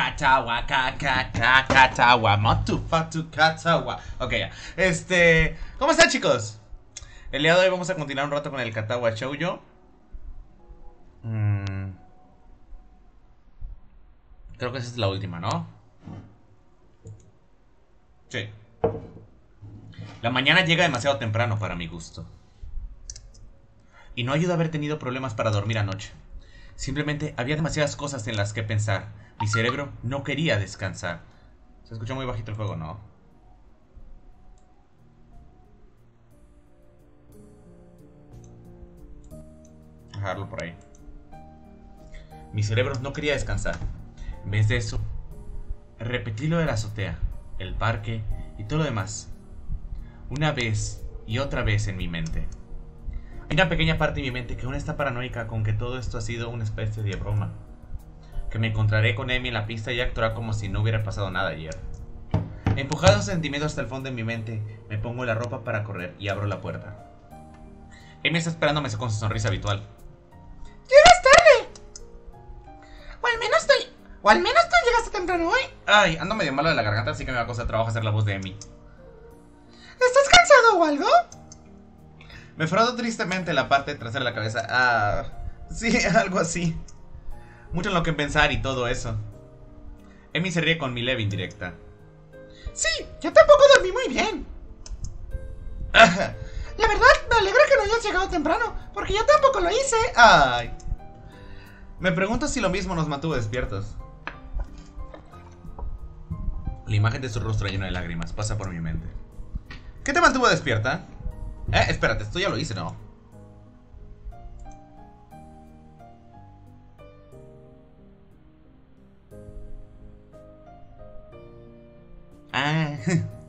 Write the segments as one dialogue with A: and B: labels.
A: Katawa, Katawa, Matu, Fatu, Katawa. Ok, ya. Este. ¿Cómo están, chicos? El día de hoy vamos a continuar un rato con el Katawa Shoujo. Mm. Creo que esa es la última, ¿no? Sí. La mañana llega demasiado temprano para mi gusto. Y no ayuda haber tenido problemas para dormir anoche. Simplemente había demasiadas cosas en las que pensar. Mi cerebro no quería descansar. Se escucha muy bajito el juego, ¿no? Dejarlo por ahí. Mi cerebro no quería descansar. En vez de eso, repetí lo de la azotea, el parque y todo lo demás. Una vez y otra vez en mi mente. Hay una pequeña parte de mi mente que aún está paranoica con que todo esto ha sido una especie de broma. Que me encontraré con Amy en la pista y actuará como si no hubiera pasado nada ayer. Empujado esos sentimientos hasta el fondo de mi mente, me pongo la ropa para correr y abro la puerta. Amy está esperándome con su sonrisa habitual.
B: ¡Llegas tarde! O al menos tú, o al menos tú llegaste temprano hoy.
A: Ay, ando medio malo de la garganta, así que me va a costar trabajo hacer la voz de Amy.
B: ¿Estás cansado o algo?
A: Me froto tristemente la parte trasera de la cabeza. Ah, sí, algo así. Mucho en lo que pensar y todo eso. Amy se ríe con mi leve indirecta.
B: Sí, yo tampoco dormí muy bien. La verdad, me alegra que no hayas llegado temprano, porque yo tampoco lo hice.
A: Ay. Me pregunto si lo mismo nos mantuvo despiertos. La imagen de su rostro lleno de lágrimas pasa por mi mente. ¿Qué te mantuvo despierta? Eh, espérate, esto ya lo hice, ¿no? Ah.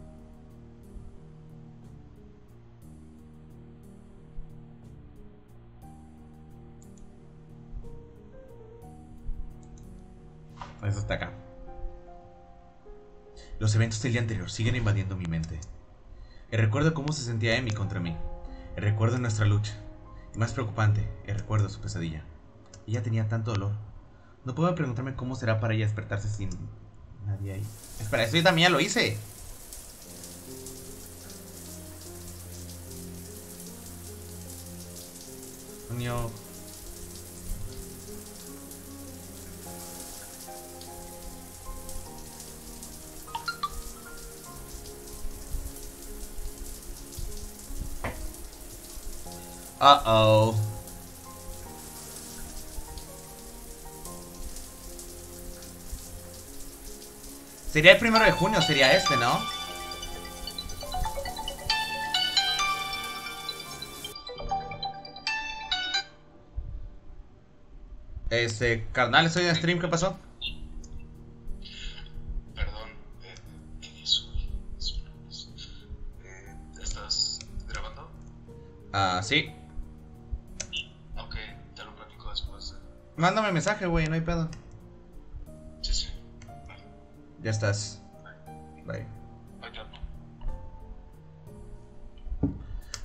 A: Eso está acá. Los eventos del día anterior siguen invadiendo mi mente. El recuerdo cómo se sentía Amy contra mí. El recuerdo de nuestra lucha. Y más preocupante, el recuerdo de su pesadilla. Ella tenía tanto dolor. No puedo preguntarme cómo será para ella despertarse sin nadie ahí. Espera, esto yo también lo hice. Coño. Uh-oh. Sería el primero de junio, sería este, ¿no? Este, carnal, estoy en stream, ¿qué pasó?
C: Perdón, eh, ¿qué. Eh, ¿Estás grabando?
A: Ah, sí. Mándame mensaje, güey, no hay pedo.
C: Sí, sí. Vale,
A: Ya estás. Bye.
C: bye, amo.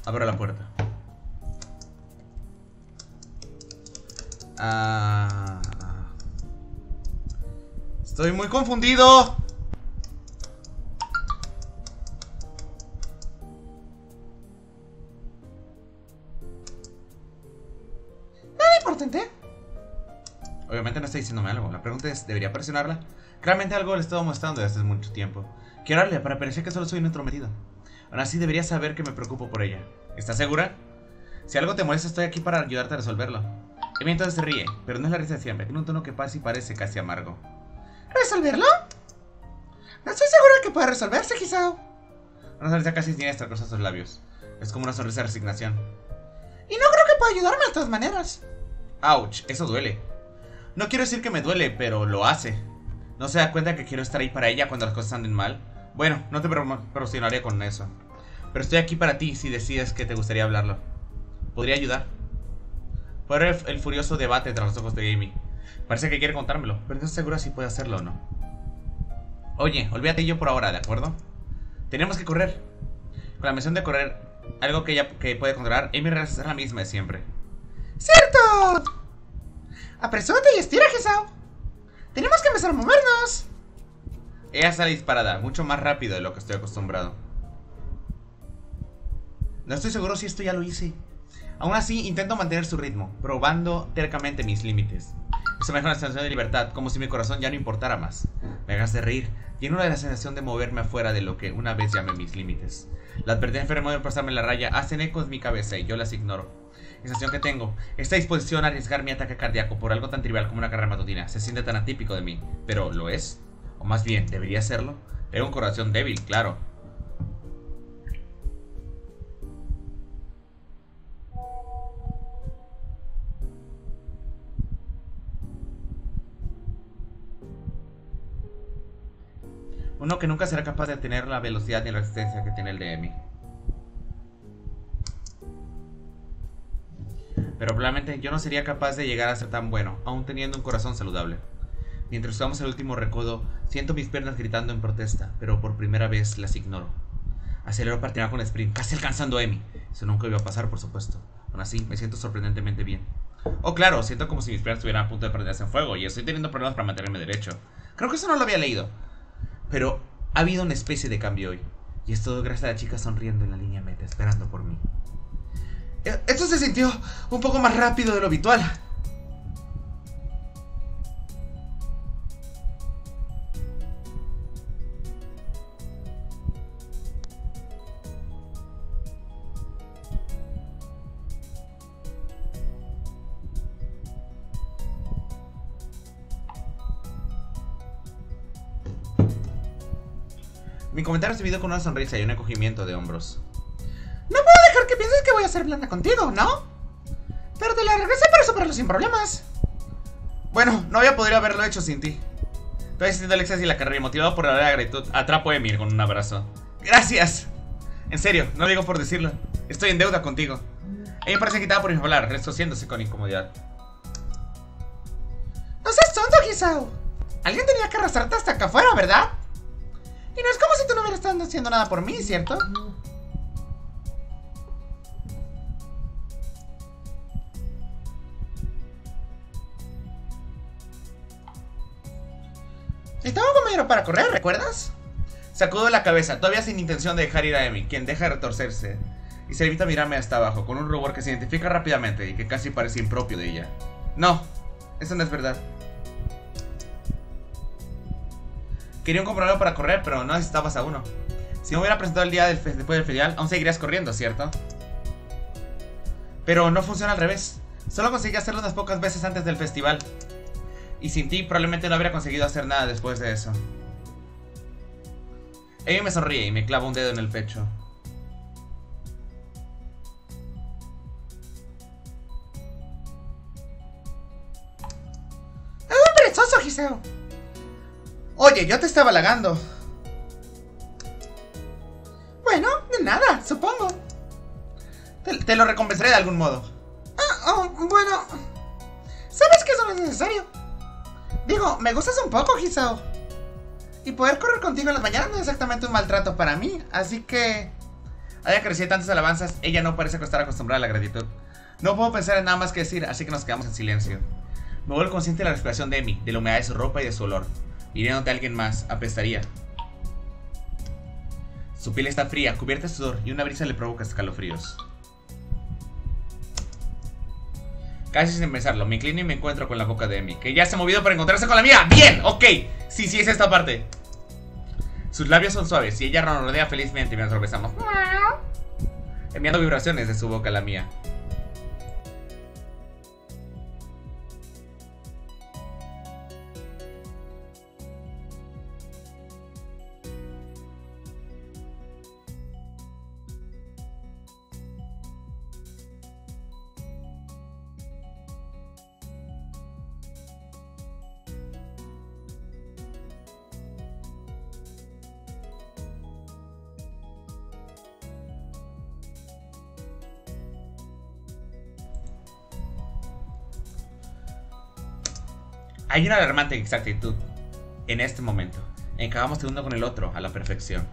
A: Abro la puerta. Ah. Estoy muy confundido. Está diciéndome algo. La pregunta es, ¿debería presionarla? Claramente algo le he estado mostrando desde hace mucho tiempo. Quiero darle para parecer que solo soy un entrometido. Aún así debería saber que me preocupo por ella. ¿Estás segura? Si algo te molesta estoy aquí para ayudarte a resolverlo. Emi entonces se ríe, pero no es la risa de siempre. Tiene un tono que pasa y parece casi amargo.
B: ¿Resolverlo? No estoy segura que pueda resolverse, Gisao.
A: Una sonrisa casi siniestra cruza sus labios. Es como una sonrisa de resignación.
B: Y no creo que pueda ayudarme de todas maneras.
A: Ouch, eso duele. No quiero decir que me duele, pero lo hace. ¿No se da cuenta que quiero estar ahí para ella cuando las cosas anden mal? Bueno, no te pro- promocionaría con eso. Pero estoy aquí para ti si decides que te gustaría hablarlo. ¿Podría ayudar? Ver el, el furioso debate tras los ojos de Amy. Parece que quiere contármelo, pero no estoy segura si puede hacerlo o no. Oye, olvídate yo por ahora, ¿de acuerdo? Tenemos que correr. Con la mención de correr, algo que ella que puede controlar, Amy es la misma de siempre.
B: ¡Cierto! Apresúrate y estira, Gisao. Tenemos que empezar a movernos.
A: Ella sale disparada, mucho más rápido de lo que estoy acostumbrado. No estoy seguro si esto ya lo hice. Aún así, intento mantener su ritmo, probando tercamente mis límites. Eso me deja una sensación de libertad, como si mi corazón ya no importara más. Me hagas reír, una de la sensación de moverme afuera de lo que una vez llamé mis límites. La advertencia de de pasarme la raya hacen eco en mi cabeza y yo las ignoro. Sensación que tengo, esta disposición a arriesgar mi ataque cardíaco por algo tan trivial como una carrera matutina, se siente tan atípico de mí. Pero, ¿lo es? O más bien, ¿debería serlo? Era un corazón débil, claro. Uno que nunca será capaz de tener la velocidad ni la resistencia que tiene el de Emi. Pero probablemente yo no sería capaz de llegar a ser tan bueno, aún teniendo un corazón saludable. Mientras usamos el último recodo, siento mis piernas gritando en protesta, pero por primera vez las ignoro. Acelero para tirar con el sprint, casi alcanzando a Emi. Eso nunca iba a pasar, por supuesto. Aún así, me siento sorprendentemente bien. Oh, claro, siento como si mis piernas estuvieran a punto de perderse en fuego y estoy teniendo problemas para mantenerme derecho. Creo que eso no lo había leído. Pero ha habido una especie de cambio hoy. Y es todo gracias a la chica sonriendo en la línea meta, esperando por mí. E, esto se sintió un poco más rápido de lo habitual. Mi comentario es recibido con una sonrisa y un encogimiento de hombros.
B: Voy a ser blanda contigo, ¿no? Pero te la regresé para superarlo sin problemas.
A: Bueno, no había podido haberlo hecho sin ti. Estoy asistiendo al éxtasis y la carrera y motivado por la gratitud, atrapo a Emir con un abrazo. ¡Gracias! En serio, no lo digo por decirlo. Estoy en deuda contigo. Ella parece quitada por hablar, resociéndose con incomodidad.
B: No seas tonto, Gisao. Alguien tenía que arrastrarte hasta acá afuera, ¿verdad? Y no es como si tú no hubieras estado haciendo nada por mí, ¿cierto? Estaba un compañero para correr, ¿recuerdas?
A: Sacudo la cabeza, todavía sin intención de dejar ir a Emi, quien deja de retorcerse y se evita mirarme hasta abajo, con un rubor que se identifica rápidamente y que casi parece impropio de ella. No, eso no es verdad. Quería un compañero para correr, pero no necesitabas a uno. Si me hubiera presentado el día después del ferial, aún seguirías corriendo, ¿cierto? Pero no funciona al revés. Solo conseguí hacerlo unas pocas veces antes del festival. Y sin ti probablemente no habría conseguido hacer nada después de eso. Ella me sonríe y me clava un dedo en el pecho.
B: Es un perezoso, Giseo. Oye, yo te estaba halagando. Bueno, de nada, supongo.
A: Te, lo recompensaré de algún modo.
B: Ah, oh, bueno. ¿Sabes que eso no es necesario? Digo, me gustas un poco, Gisao. Y poder correr contigo en las mañanas no es exactamente un maltrato para mí, así que...
A: Haya crecido tantas alabanzas, ella no parece estar acostumbrada a la gratitud. No puedo pensar en nada más que decir, así que nos quedamos en silencio. Me vuelvo consciente de la respiración de Emi, de la humedad de su ropa y de su olor. Hiriéndote a alguien más, apestaría. Su piel está fría, cubierta de sudor, y una brisa le provoca escalofríos. Casi sin pensarlo, me inclino y me encuentro con la boca de Emi, que ya se ha movido para encontrarse con la mía. ¡Bien! ¡Ok! Sí, sí, es esta parte. Sus labios son suaves y ella rodea felizmente mientras besamos. Enviando vibraciones de su boca a la mía. Hay una alarmante exactitud en este momento. Encajamos el uno con el otro a la perfección.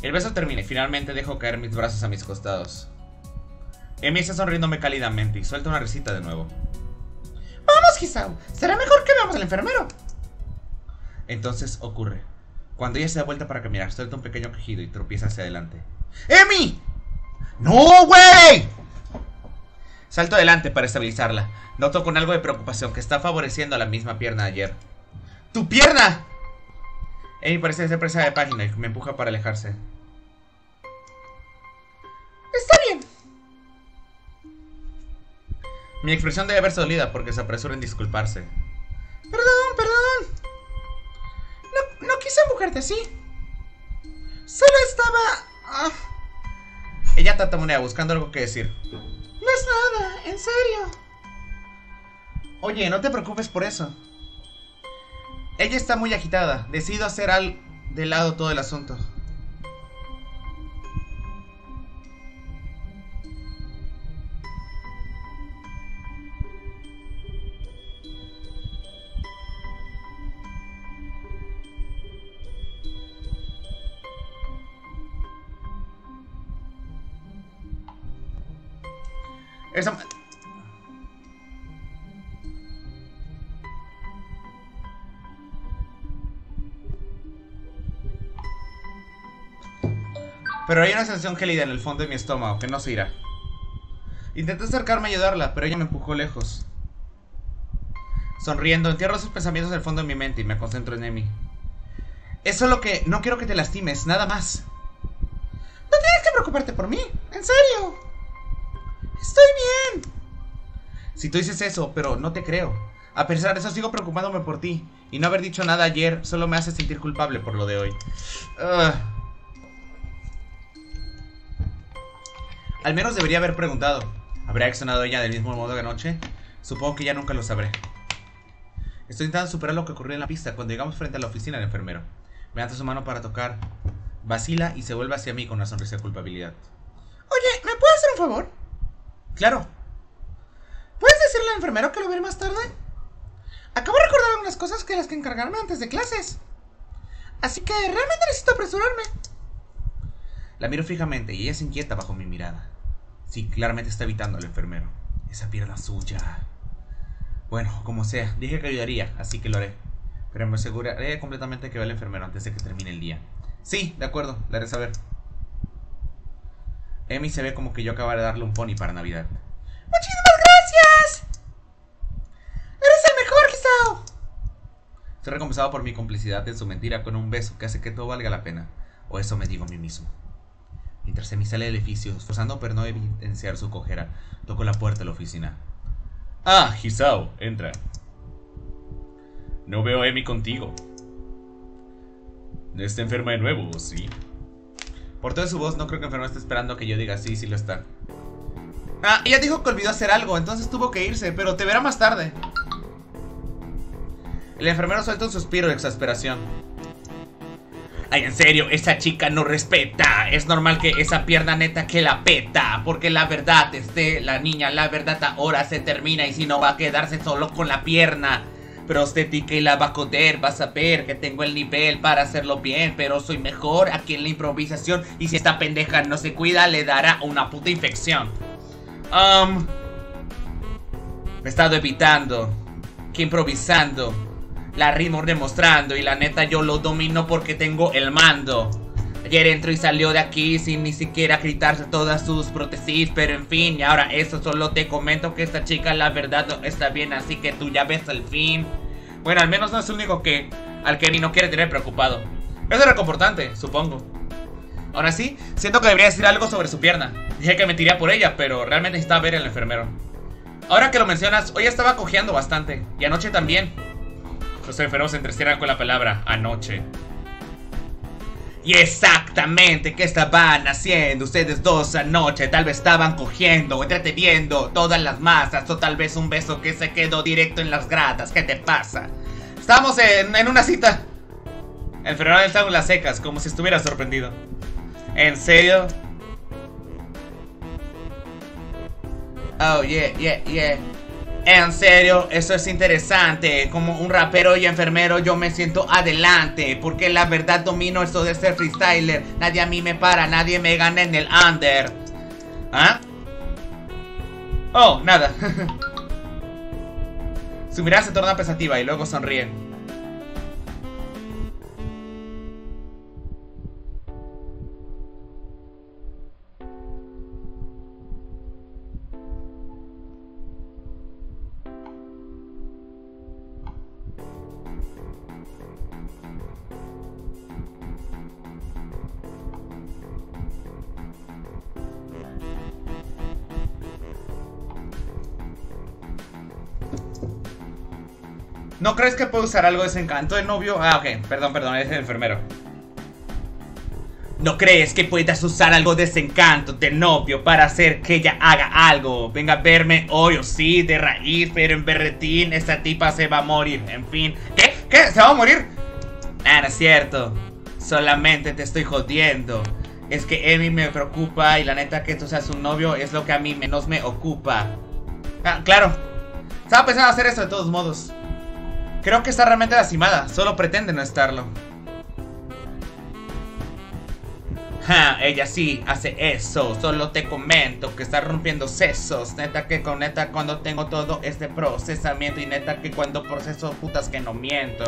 A: El beso termina y finalmente dejo caer mis brazos a mis costados. Emi está sonriéndome cálidamente y suelta una risita de nuevo.
B: Vamos, Gisao. Será mejor que veamos al enfermero.
A: Entonces ocurre. Cuando ella se da vuelta para caminar, suelta un pequeño quejido y tropieza hacia adelante. ¡Emi! ¡No, güey! Salto adelante para estabilizarla. Noto con algo de preocupación que está favoreciendo a la misma pierna de ayer. ¡Tu pierna! Amy parece ser presa de página y me empuja para alejarse.
B: Está bien.
A: Mi expresión debe verse dolida porque se apresura en disculparse.
B: Perdón, perdón. No, no quise empujarte así. Solo estaba... ah,
A: Ella tatamunea buscando algo que decir.
B: No es nada, en serio.
A: Oye, no te preocupes por eso. Ella está muy agitada. Decido hacer al de lado todo el asunto. Esa... Pero hay una sensación gélida en el fondo de mi estómago que no se irá. Intenté acercarme y ayudarla, pero ella me empujó lejos. Sonriendo, entierro sus pensamientos en el fondo de mi mente y me concentro en Emi. Es solo que no quiero que te lastimes, nada más.
B: No tienes que preocuparte por mí, en serio. Estoy bien.
A: Si tú dices eso, pero no te creo. A pesar de eso, sigo preocupándome por ti. Y no haber dicho nada ayer solo me hace sentir culpable por lo de hoy. Ugh. Al menos debería haber preguntado. ¿Habrá accionado ella del mismo modo que anoche? Supongo que ya nunca lo sabré. Estoy intentando superar lo que ocurrió en la pista cuando llegamos frente a la oficina del enfermero. Me hace su mano para tocar. Vacila y se vuelve hacia mí con una sonrisa de culpabilidad.
B: Oye, ¿me puedes hacer un favor?
A: Claro,
B: ¿Puedes decirle al enfermero que lo veré más tarde? Acabo de recordar algunas cosas que las que encargarme antes de clases. Así que realmente necesito apresurarme.
A: La miro fijamente y ella se inquieta bajo mi mirada. Sí, claramente está evitando al enfermero. Esa pierna suya. Bueno, como sea, dije que ayudaría, así que lo haré. Pero me aseguraré completamente que vea al enfermero antes de que termine el día. Sí, de acuerdo, le haré saber. Emi se ve como que yo acabara de darle un pony para Navidad.
B: ¡Muchísimas gracias! ¡Eres el mejor, Gisao!
A: Soy recompensado por mi complicidad en su mentira con un beso que hace que todo valga la pena. O eso me digo a mí mismo. Mientras Emi sale del edificio, esforzando por no evidenciar su cojera, toco la puerta de la oficina. Ah, Hisao, entra. No veo a Emi contigo. ¿No está enferma de nuevo, sí? Por toda su voz, no creo que enferma esté esperando que yo diga sí, sí lo está. Ah, ella dijo que olvidó hacer algo, entonces tuvo que irse, pero te verá más tarde. El enfermero suelta un suspiro de exasperación. Ay, en serio, esa chica no respeta. Es normal que esa pierna neta que la peta. Porque la verdad es de la niña, la verdad ahora se termina y si no va a quedarse solo con la pierna. Prostética y la va a joder, vas a ver que tengo el nivel para hacerlo bien, pero soy mejor aquí en la improvisación y si esta pendeja no se cuida le dará una puta infección. Um, me he estado evitando, que improvisando, la ritmo demostrando y la neta yo lo domino porque tengo el mando. Ayer entró y salió de aquí sin ni siquiera gritarse todas sus prótesis, pero en fin, y ahora eso solo te comento que esta chica la verdad no está bien, así que tú ya ves el fin. Bueno, al menos no es el único que al que no quiere tener preocupado. Eso era reconfortante, supongo. Aún así, siento que debería decir algo sobre su pierna. Dije que mentiría por ella, pero realmente necesitaba ver al enfermero. Ahora que lo mencionas, hoy estaba cojeando bastante, y anoche también. Los enfermos se entrecierran con la palabra anoche. Y exactamente, ¿qué estaban haciendo ustedes dos anoche? Tal vez estaban cogiendo, entreteniendo todas las masas, o tal vez un beso que se quedó directo en las gradas. ¿Qué te pasa? Estamos en, una cita. El enfermero estaba en las secas, como si estuviera sorprendido. ¿En serio? Oh, yeah, yeah, yeah. En serio, eso es interesante. Como un rapero y enfermero yo me siento adelante. Porque la verdad domino esto de ser freestyler. Nadie a mí me para, nadie me gana en el under. ¿Ah? Oh, nada. Su mirada se torna pensativa y luego sonríe. ¿No crees que puede usar algo de ese encanto de novio? Ah, ok, perdón, perdón, es el enfermero. ¿No crees que puedas usar algo de ese encanto de novio para hacer que ella haga algo? Venga a verme hoy o sí, de raíz, pero en berretín, esta tipa se va a morir. En fin. ¿Qué? ¿Qué? ¿Se va a morir? Ah, no es cierto. Solamente te estoy jodiendo. Es que Emi me preocupa y la neta que tú seas un novio es lo que a mí menos me ocupa. Ah, claro. Estaba pensando hacer eso de todos modos. Creo que está realmente lastimada, solo pretende no estarlo. Ja, ella sí hace eso, solo te comento que está rompiendo sesos. Neta que con neta cuando tengo todo este procesamiento y neta que cuando proceso putas que no miento.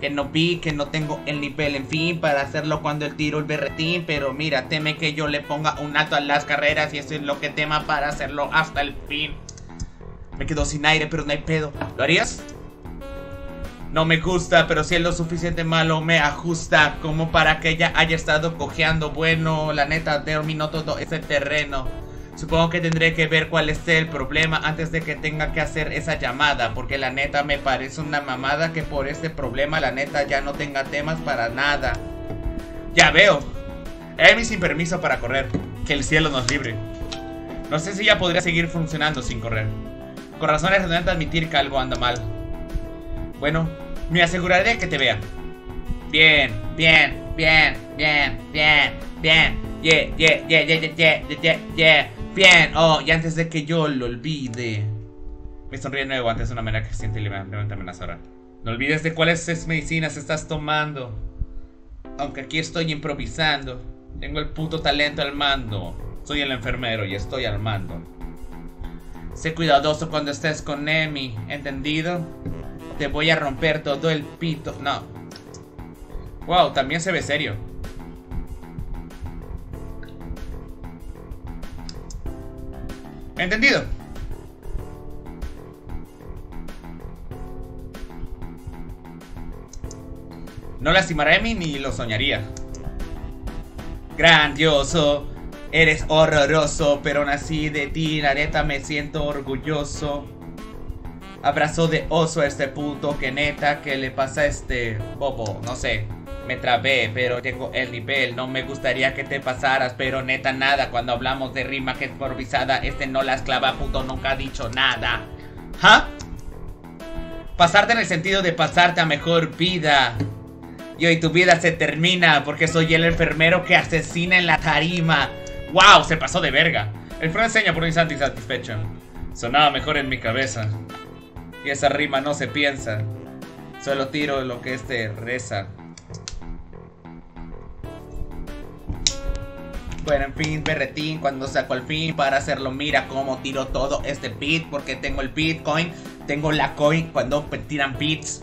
A: Que no vi, que no tengo el nivel, en fin, para hacerlo cuando el tiro el berretín. Pero mira, teme que yo le ponga un alto a las carreras y eso es lo que tema para hacerlo hasta el fin. Me quedo sin aire, pero no hay pedo. ¿Lo harías? No me gusta, pero si es lo suficiente malo me ajusta Como para que ella haya estado cojeando Bueno, la neta terminó todo ese terreno. Supongo que tendré que ver cuál es el problema antes de que tenga que hacer esa llamada Porque la neta me parece una mamada que por este problema la neta ya no tenga temas para nada. Ya veo. Amy sin permiso para correr. Que el cielo nos libre. No sé si ya podría seguir funcionando sin correr. Con razón es de admitir que algo anda mal. Bueno, me aseguraré que te vea. Bien, bien, bien, bien, bien, bien. Yeah, yeah, yeah, yeah, yeah, yeah, yeah, Bien. Oh, y antes de que yo lo olvide. Me sonríe nuevo antes de una manera que siente levemente amenazadora. No olvides de cuáles medicinas estás tomando. Aunque aquí estoy improvisando. Tengo el puto talento al mando. Soy el enfermero y estoy al mando. Sé cuidadoso cuando estés con Emi, ¿entendido? Te voy a romper todo el pito. No. Wow, también se ve serio. ¿Entendido? No lastimaré a mí ni lo soñaría. Grandioso. Eres horroroso, pero aún así de ti, la neta, me siento orgulloso. Abrazo de oso a este puto que neta que le pasa a este bobo, no sé. Me trabé, pero tengo el nivel. No me gustaría que te pasaras, pero neta nada. Cuando hablamos de rima que es improvisada, este no la esclava, puto, nunca ha dicho nada. ¿Ah? Pasarte en el sentido de pasarte a mejor vida. Y hoy tu vida se termina porque soy el enfermero que asesina en la tarima. ¡Wow! Se pasó de verga. El freno enseña por un instante insatisfecho. Sonaba mejor en mi cabeza. Y esa rima no se piensa. Solo tiro lo que este reza. Bueno, en fin, berretín, cuando saco el fin para hacerlo, mira cómo tiro todo este beat, porque tengo el bitcoin, tengo la coin cuando tiran beats.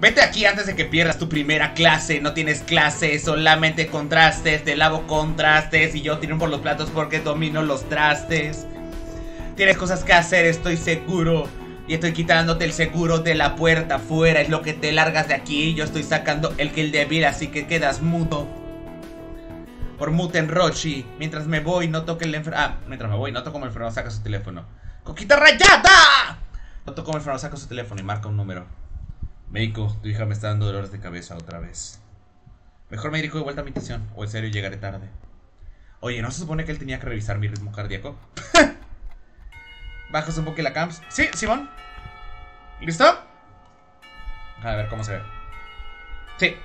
A: Vete aquí antes de que pierdas tu primera clase, no tienes clase, solamente contrastes, te lavo contrastes y yo tiro por los platos porque domino los trastes. Tienes cosas que hacer, estoy seguro. Y estoy quitándote el seguro de la puerta afuera. Es lo que te largas de aquí. Yo estoy sacando el kill débil, así que quedas mudo. Por muten Rochi. Mientras me voy, no toque el enfermo. Ah, mientras me voy, noto como el enfermo saca su teléfono. ¡Coquita rayada! Noto como el enfermo saca su teléfono y marca un número. Médico, tu hija me está dando dolores de cabeza otra vez. Mejor me dirijo de vuelta a mi habitación, o en serio llegaré tarde. Oye, ¿no se supone que él tenía que revisar mi ritmo cardíaco? Bajas un poco la camps. Sí, Simón. ¿Listo? A ver cómo se ve. Sí.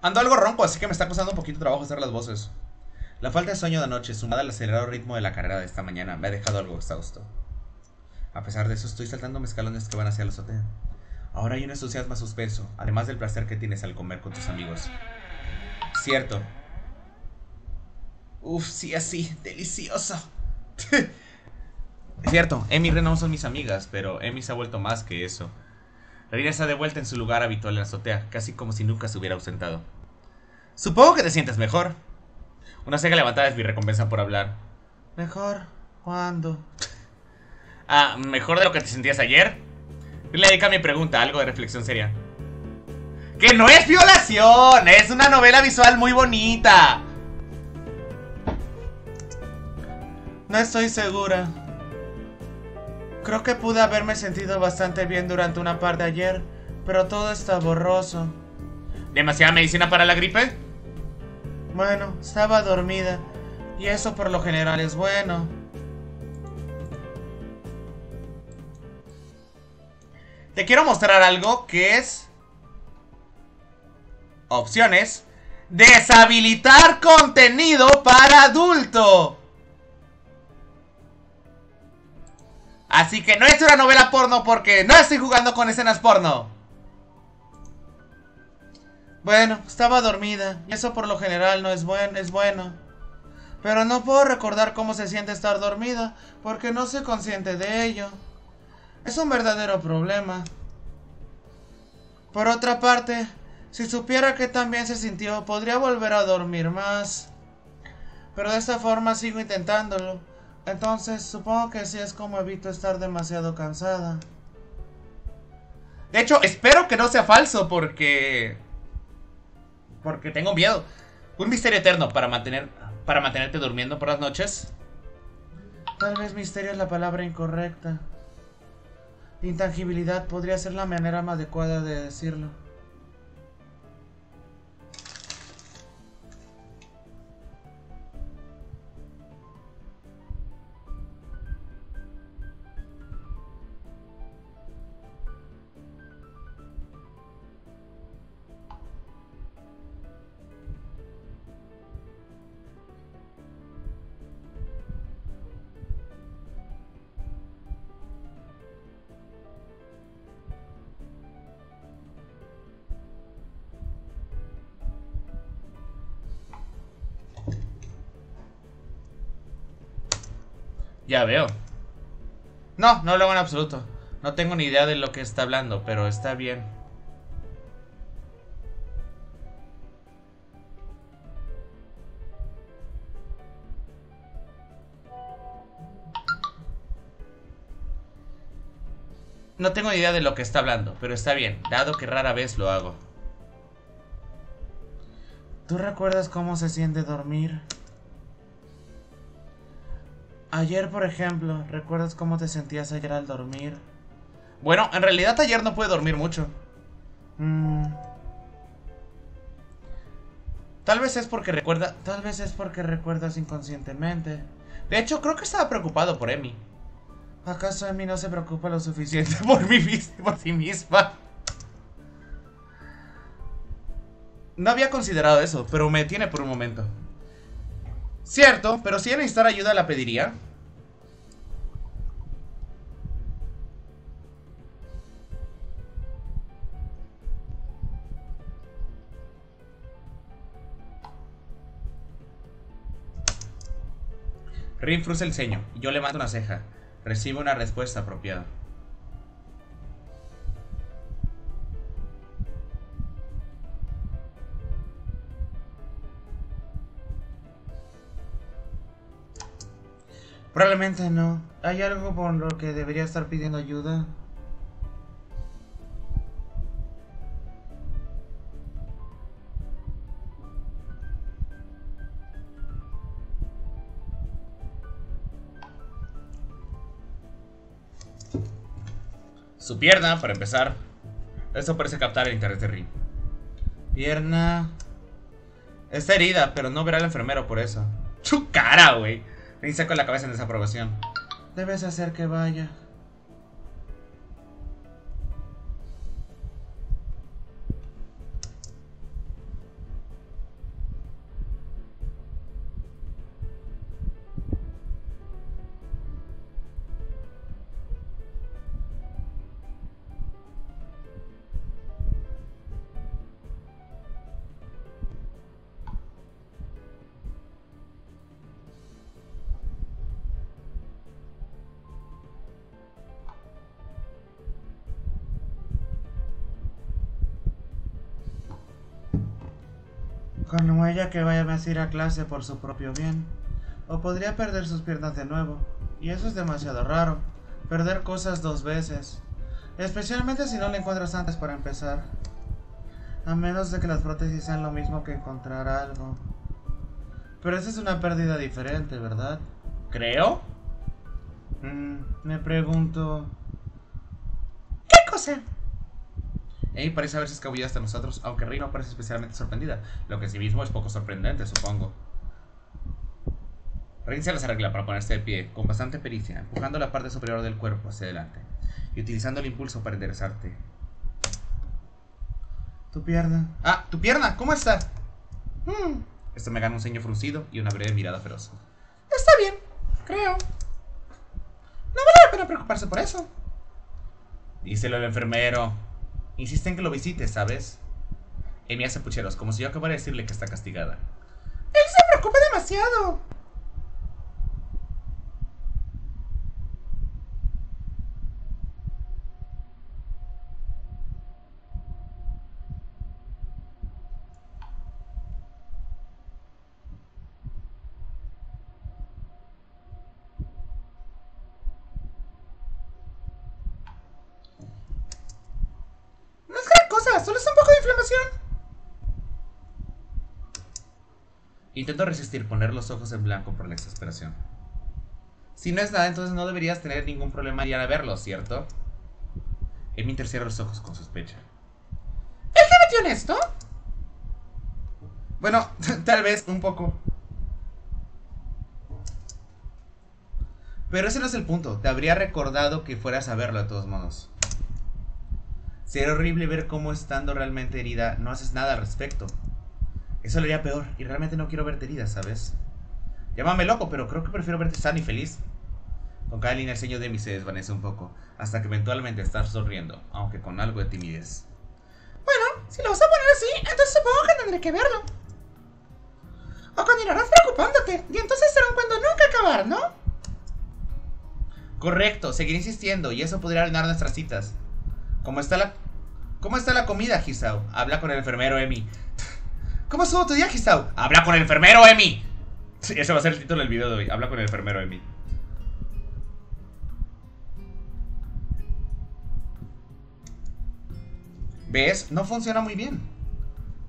A: Ando algo ronco, así que me está costando un poquito trabajo hacer las voces. La falta de sueño de anoche, sumada al acelerado ritmo de la carrera de esta mañana, me ha dejado algo exhausto. A pesar de eso, estoy saltando escalones que van hacia la azotea. Ahora hay un entusiasmo suspenso, además del placer que tienes al comer con tus amigos. Cierto. Uf, sí, así, delicioso. Es cierto, Emi y Rena no son mis amigas, pero Emi se ha vuelto más que eso. Rina está de vuelta en su lugar habitual en la azotea, casi como si nunca se hubiera ausentado. Supongo que te sientes mejor. Una ceja levantada es mi recompensa por hablar. ¿Mejor? ¿Cuándo? ah, ¿mejor de lo que te sentías ayer? Le dedica mi pregunta, algo de reflexión seria. ¡Que no es violación! ¡Es una novela visual muy bonita! No estoy segura. Creo que pude haberme sentido bastante bien durante una parte ayer, pero todo está borroso.
D: ¿Demasiada medicina para la gripe?
A: Bueno, estaba dormida, y eso por lo general es bueno.
D: Te quiero mostrar algo que es... Opciones. Deshabilitar contenido para adulto. Así que no es una novela porno porque no estoy jugando con escenas porno.
A: Bueno, estaba dormida, eso por lo general no es, buen, es bueno. Pero no puedo recordar cómo se siente estar dormida, porque no soy consciente de ello. Es un verdadero problema. Por otra parte, si supiera que también se sintió, podría volver a dormir más. Pero de esta forma sigo intentándolo. Entonces, supongo que sí es como evito estar demasiado cansada.
D: De hecho, espero que no sea falso porque... Porque tengo miedo. Un misterio eterno para mantener para mantenerte durmiendo por las noches.
A: Tal vez misterio es la palabra incorrecta. Intangibilidad podría ser la manera más adecuada de decirlo.
D: Ya veo. No, no lo hago en absoluto. No tengo ni idea de lo que está hablando, pero está bien. No tengo ni idea de lo que está hablando, pero está bien, dado que rara vez lo hago.
A: ¿Tú recuerdas cómo se siente dormir? Ayer, por ejemplo, ¿recuerdas cómo te sentías ayer al dormir?
D: Bueno, en realidad ayer no pude dormir mucho.
A: Mm,
D: Tal vez es porque recuerda...
A: tal vez es porque recuerdas inconscientemente.
D: De hecho, creo que estaba preocupado por Emi.
A: ¿Acaso Emi no se preocupa lo suficiente?
D: por mí por sí misma. No había considerado eso, pero me tiene por un momento. Cierto, pero si ella necesitara ayuda la pediría. Rin frunce el ceño y yo levanto una ceja. Recibe una respuesta apropiada.
A: Probablemente no. ¿Hay algo por lo que debería estar pidiendo ayuda?
D: Su pierna, para empezar. Eso parece captar el interés de Rin.
A: Pierna.
D: Está herida, pero no verá al enfermero por eso. Su cara, güey. Rin saca la cabeza en desaprobación.
A: Debes hacer que vaya. Con ella que vaya a ir a clase por su propio bien. O podría perder sus piernas de nuevo. Y eso es demasiado raro. Perder cosas dos veces. Especialmente si no le encuentras antes para empezar. A menos de que las prótesis sean lo mismo que encontrar algo. Pero esa es una pérdida diferente, ¿verdad?
D: Creo.
A: Mm, me pregunto...
B: ¿Qué cosa?
A: Amy parece haberse escabullado hasta nosotros, aunque Rey no parece especialmente sorprendida, lo que sí mismo es poco sorprendente, supongo. Rin se las arregla para ponerse de pie, con bastante pericia, empujando la parte superior del cuerpo hacia adelante y utilizando el impulso para enderezarte. Tu pierna. Ah, tu pierna, ¿cómo está?
B: Hmm,
A: Esto me gana un ceño fruncido y una breve mirada feroz.
B: está bien, creo. No vale la pena preocuparse por eso.
A: Díselo al enfermero. Insiste en que lo visite, ¿sabes? Amy hace pucheros, como si yo acabara de decirle que está castigada.
B: Él se preocupa demasiado. No es gran cosa, solo es un poco de inflamación.
A: Intento resistir poner los ojos en blanco por la exasperación. Si no es nada, entonces no deberías tener ningún problema ya al verlo, ¿cierto? Amy intercierra los ojos con sospecha.
B: ¿Él te metió en esto?
A: Bueno, tal vez un poco. Pero ese no es el punto. Te habría recordado que fueras a verlo de todos modos. Sería horrible ver cómo estando realmente herida no haces nada al respecto. Eso lo haría peor y realmente no quiero verte herida, ¿sabes? Llámame loco, pero creo que prefiero verte sano y feliz. Con cada línea el ceño de Amy se desvanece un poco, hasta que eventualmente estás sonriendo, aunque con algo de timidez.
B: Bueno, si lo vas a poner así, entonces supongo que tendré que verlo. O continuarás preocupándote, y entonces será un cuento nunca acabar, ¿no?
A: Correcto, seguiré insistiendo y eso podría arruinar nuestras citas. ¿Cómo está la... ¿Cómo está la comida, Gisao? Habla con el enfermero, Emi. ¿Cómo estuvo tu día, Gisao? Habla con el enfermero, Emi. Sí, ese va a ser el título del video de hoy. Habla con el enfermero, Emi. ¿Ves? No funciona muy bien.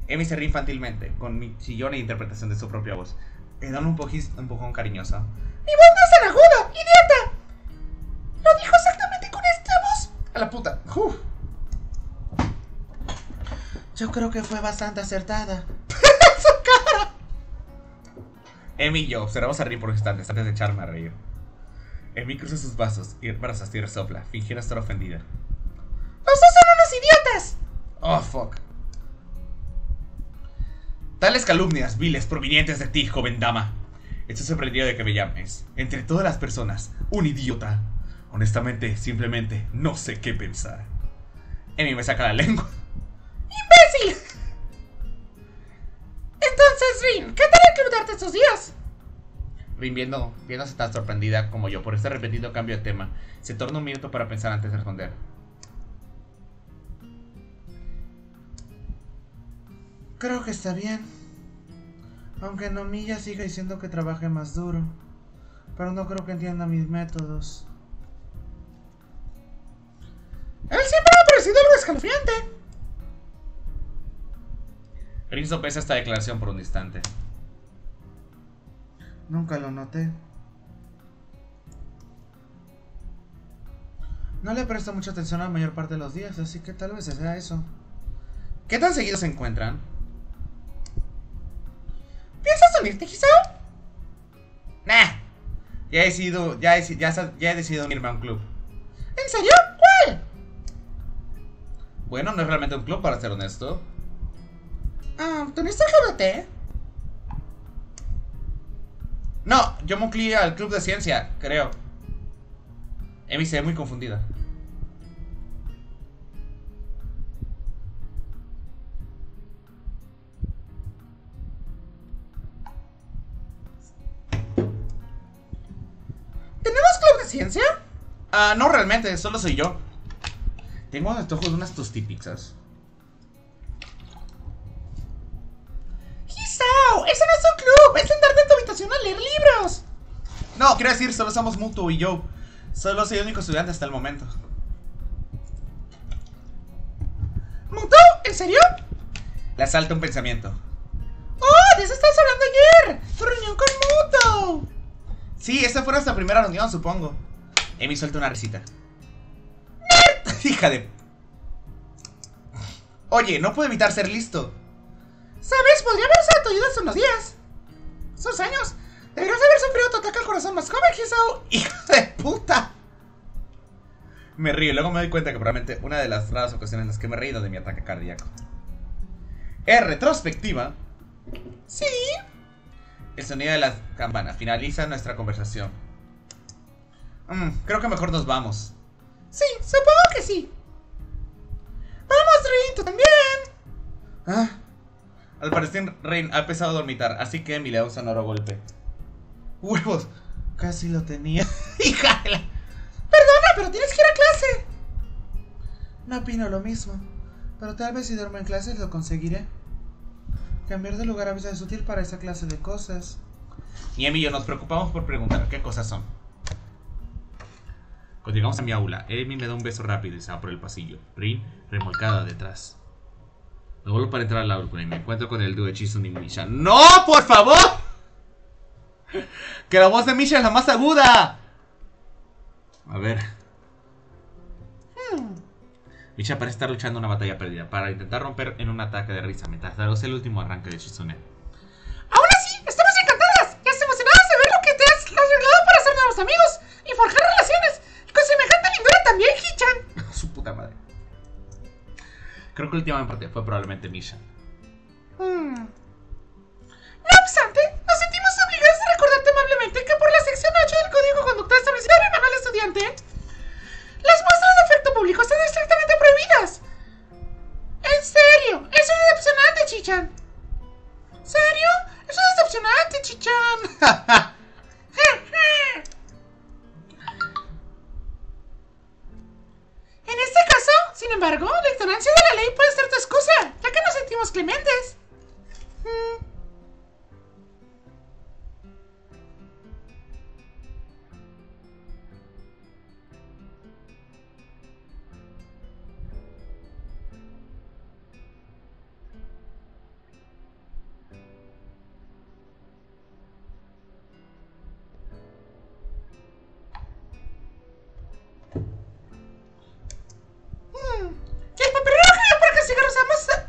A: Emi se ríe infantilmente, con mi chillona interpretación de su propia voz. Le dan un, un empujón cariñoso.
B: ¡Mi voz no es tan aguda, idiota! ¿Lo dijo exactamente con esta voz?
A: A la puta. Uf. Yo creo que fue bastante acertada. Emi y yo observamos a Rin por instantes antes de echarme a reír. Emi cruza sus brazos y brazos y resopla, fingiendo estar ofendida.
B: ¡Los dos son unos idiotas!
A: Oh, fuck. Tales calumnias viles provenientes de ti, joven dama. Estoy sorprendido de que me llames. Entre todas las personas, un idiota. Honestamente, simplemente no sé qué pensar. Emi me saca la lengua.
B: ¡Imbécil! Entonces, Rin, ¿qué tal el club de arte estos días?
A: Rin, viendo, viéndose tan sorprendida como yo por este repetido cambio de tema, se torna un minuto para pensar antes de responder. Creo que está bien. Aunque Nomiya siga diciendo que trabaje más duro. Pero no creo que entienda mis métodos.
B: Él siempre me ha parecido algo escalofriante.
A: Rin sopesa esta declaración por un instante. Nunca lo noté. No le presto mucha atención a la mayor parte de los días, así que tal vez sea eso. ¿Qué tan seguido se encuentran?
B: ¿Piensas unirte, Gisao?
A: Nah. Ya he decidido, ya he, ya, sa- ya he decidido unirme a un club.
B: ¿En serio? ¿Cuál?
A: Bueno, no es realmente un club, para ser honesto.
B: Ah, ¿tú uniste al club de té?
A: No, yo me uní al club de ciencia, creo. Emi se ve muy confundida.
B: ¿Tenemos club de ciencia?
A: Ah, no realmente, solo soy yo. Tengo antojos de unas tostipizzas.
B: Sentarte en tu habitación a leer libros!
A: No, quiero decir, solo somos Mutuo y yo. Solo soy el único estudiante hasta el momento.
B: ¿Muto? ¿En serio?
A: Le asalta un pensamiento.
B: ¡Oh! ¡De eso estabas hablando ayer! ¡Tu reunión con Muto!
A: Sí, esa fue nuestra primera reunión, supongo. Emi suelta una risita. Hija de... Oye, no puedo evitar ser listo.
B: ¿Sabes? Podría haber usado tu ayuda hace unos días. Sus años. Deberías haber sufrido tu ataque al corazón más joven, Hisao.
A: ¡Hijo de puta! Me río y luego me doy cuenta que probablemente una de las raras ocasiones en las que me he reído de mi ataque cardíaco. En retrospectiva,
B: Sí.
A: el sonido de la campana finaliza nuestra conversación. Mm, creo que mejor nos vamos.
B: Sí, supongo que sí. Vamos, Rin, tú también.
A: Ah. Al parecer, Rain ha empezado a dormitar, así que Emi le da un sonoro golpe. ¡Huevos! Casi lo tenía. ¡Hija de la-
B: Perdona, pero tienes que ir a clase.
A: No opino lo mismo, pero tal vez si duermo en clases lo conseguiré. Cambiar de lugar a veces es útil para esa clase de cosas. Y Emi y yo nos preocupamos por preguntar qué cosas son. Cuando llegamos a mi aula, Emi me da un beso rápido y se va por el pasillo. Rin remolcada detrás. Vuelvo para entrar al aula y me encuentro con el dúo de Chizun y Misha. ¡No, por favor! ¡Que la voz de Misha es la más aguda! A ver. Misha parece estar luchando una batalla perdida para intentar romper en un ataque de risa mientras daros el último arranque de Shizune.
B: Aún así, estamos encantadas. Ya estamos emocionadas de ver lo que te has arreglado para hacer nuevos amigos y forjar relaciones. Con semejante lindura también, Hichan.
A: Su puta madre. Creo que la última parte fue probablemente Misha.
B: Hmm. No obstante, nos sentimos obligados a recordarte amablemente que por la sección 8 del Código de Conducta establecida en el manual estudiante, las muestras de afecto público están estrictamente prohibidas. En serio, eso es decepcionante, Chichan. ¿Serio? Eso es decepcionante, Chichan. En este caso, sin embargo, la ignorancia de la ley puede ser tu excusa, ya que nos sentimos clementes. Mm.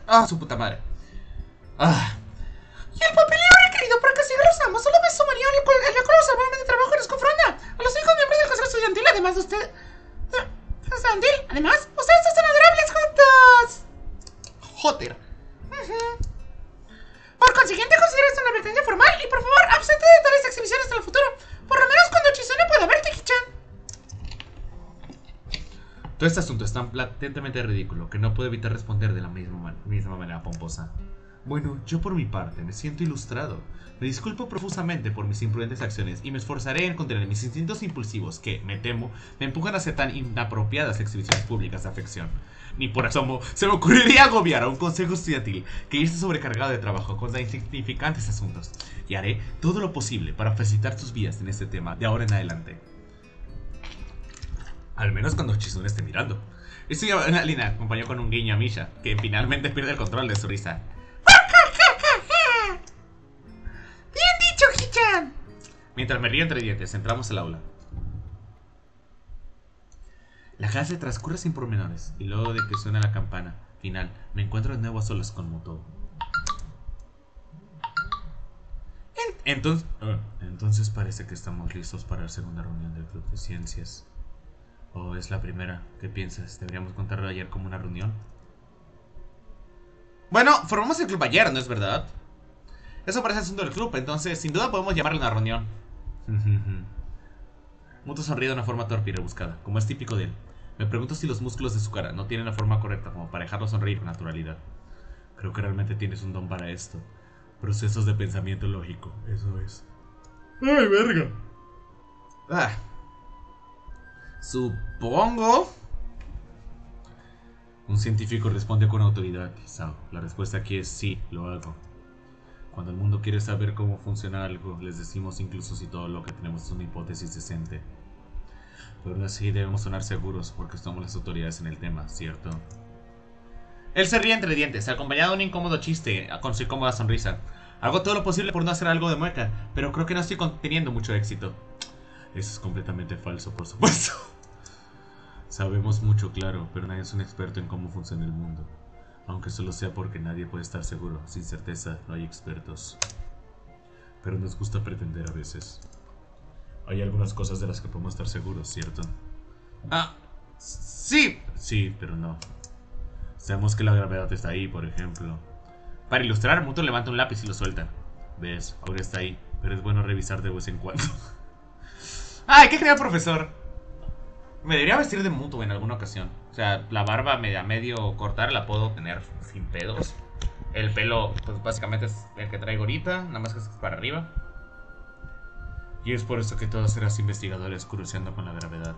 A: Ah, su puta madre. Ah,
B: Y el papelero requerido para castigar a Samus solo ve su manía en la cual salvaron de trabajo nos confronta a los hijos miembros del consejo estudiantil, además de usted. eh, Estudiantil, además, ustedes están adorables juntos.
A: joder.
B: Por consiguiente, considera esto una advertencia formal y por favor, absente de tales exhibiciones en el futuro. Por lo menos cuando Chisune pueda verte,
A: Todo este asunto es tan patentemente ridículo que no puedo evitar responder de la misma, man- misma manera pomposa. Bueno, yo por mi parte me siento ilustrado. Me disculpo profusamente por mis imprudentes acciones y me esforzaré en contener mis instintos impulsivos que, me temo, me empujan a hacer tan inapropiadas exhibiciones públicas de afección. Ni por asomo se me ocurriría agobiar a un consejo estudiantil que irse sobrecargado de trabajo con tan insignificantes asuntos. Y haré todo lo posible para facilitar tus vidas en este tema de ahora en adelante. Al menos cuando Chizune esté mirando. Estoy en la línea, acompañó con un guiño a Misha, que finalmente pierde el control de su risa.
B: Bien dicho, Kichan.
A: Mientras me río entre dientes, entramos al aula. La clase transcurre sin pormenores, y luego de que suena la campana final, me encuentro de nuevo a solas con Muto. Entonces, ah, entonces parece que estamos listos para la segunda reunión del Club de Ciencias. ¿O es la primera? ¿Qué piensas? ¿Deberíamos contarlo ayer como una reunión? Bueno, formamos el club ayer, ¿no es verdad? Eso parece asunto del club, entonces sin duda podemos llamarle una reunión. Muto sonríe de una forma torpe y rebuscada, como es típico de él. Me pregunto si los músculos de su cara no tienen la forma correcta como para dejarlo sonreír con naturalidad. Creo que realmente tienes un don para esto. Procesos de pensamiento lógico, eso es. ¡Ay, verga! Ah. Supongo. Un científico responde con autoridad, Isao. La respuesta aquí es sí, lo hago. Cuando el mundo quiere saber cómo funciona algo, les decimos incluso si todo lo que tenemos es una hipótesis decente. Pero aún así debemos sonar seguros porque somos las autoridades en el tema, ¿cierto? Él se ríe entre dientes, acompañado de un incómodo chiste con su incómoda sonrisa. Hago todo lo posible por no hacer algo de mueca, pero creo que no estoy teniendo mucho éxito.
E: Eso es completamente falso, por supuesto. Sabemos mucho, claro, pero nadie es un experto en cómo funciona el mundo. Aunque solo sea porque nadie puede estar seguro. Sin certeza, no hay expertos. Pero nos gusta pretender a veces. Hay algunas cosas de las que podemos estar seguros, ¿cierto?
A: Ah, sí.
E: Sí, pero no. Sabemos que la gravedad está ahí, por ejemplo. Para ilustrar, Muto levanta un lápiz y lo suelta. ¿Ves? Ahora está ahí, pero es bueno revisar de vez en cuando.
A: ¡Ay, qué genial, profesor! Me debería vestir de Muto en alguna ocasión. O sea, la barba media medio cortar la puedo tener sin pedos. El pelo, pues básicamente es el que traigo ahorita, nada más que es para arriba.
E: Y es por eso que todos serás investigadores curioseando con la gravedad.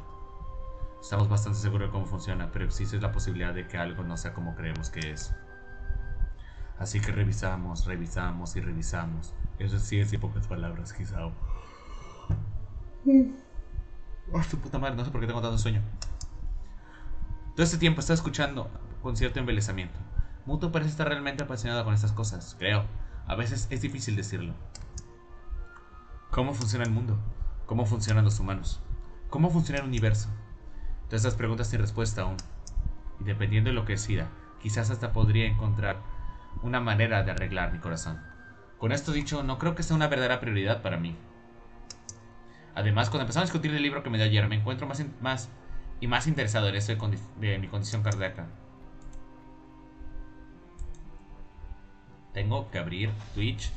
E: Estamos bastante seguros de cómo funciona, pero existe la posibilidad de que algo no sea como creemos que es. Así que revisamos, revisamos y revisamos. Eso sí es en pocas palabras, quizá.
A: Oh, su puta madre, no sé por qué tengo tanto sueño. Todo este tiempo está escuchando con cierto embelezamiento. Muto parece estar realmente apasionado con estas cosas, creo. A veces es difícil decirlo.
E: ¿Cómo funciona el mundo? ¿Cómo funcionan los humanos? ¿Cómo funciona el universo? Todas estas preguntas sin respuesta aún. Y dependiendo de lo que decida, quizás hasta podría encontrar una manera de arreglar mi corazón. Con esto dicho, no creo que sea una verdadera prioridad para mí. Además, cuando empezamos a discutir el libro que me dio ayer, me encuentro más, y más interesado en eso de, de mi condición cardíaca. Tengo que abrir Twitch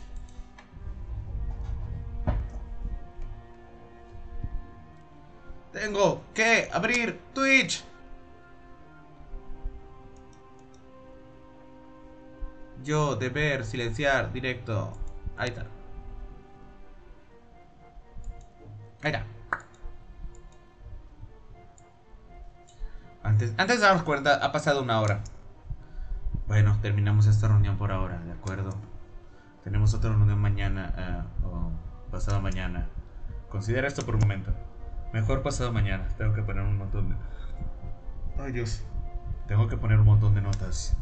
A: Tengo que abrir Twitch. Yo deber silenciar directo. Ahí está. Está. Antes, antes de darnos cuenta, ha pasado una hora.
E: Bueno, terminamos esta reunión por ahora, ¿de acuerdo? Tenemos otra reunión mañana uh, o pasado mañana. Considera esto por un momento. Mejor pasado mañana. Tengo que poner un montón de... Ay Dios. Tengo que poner un montón de notas.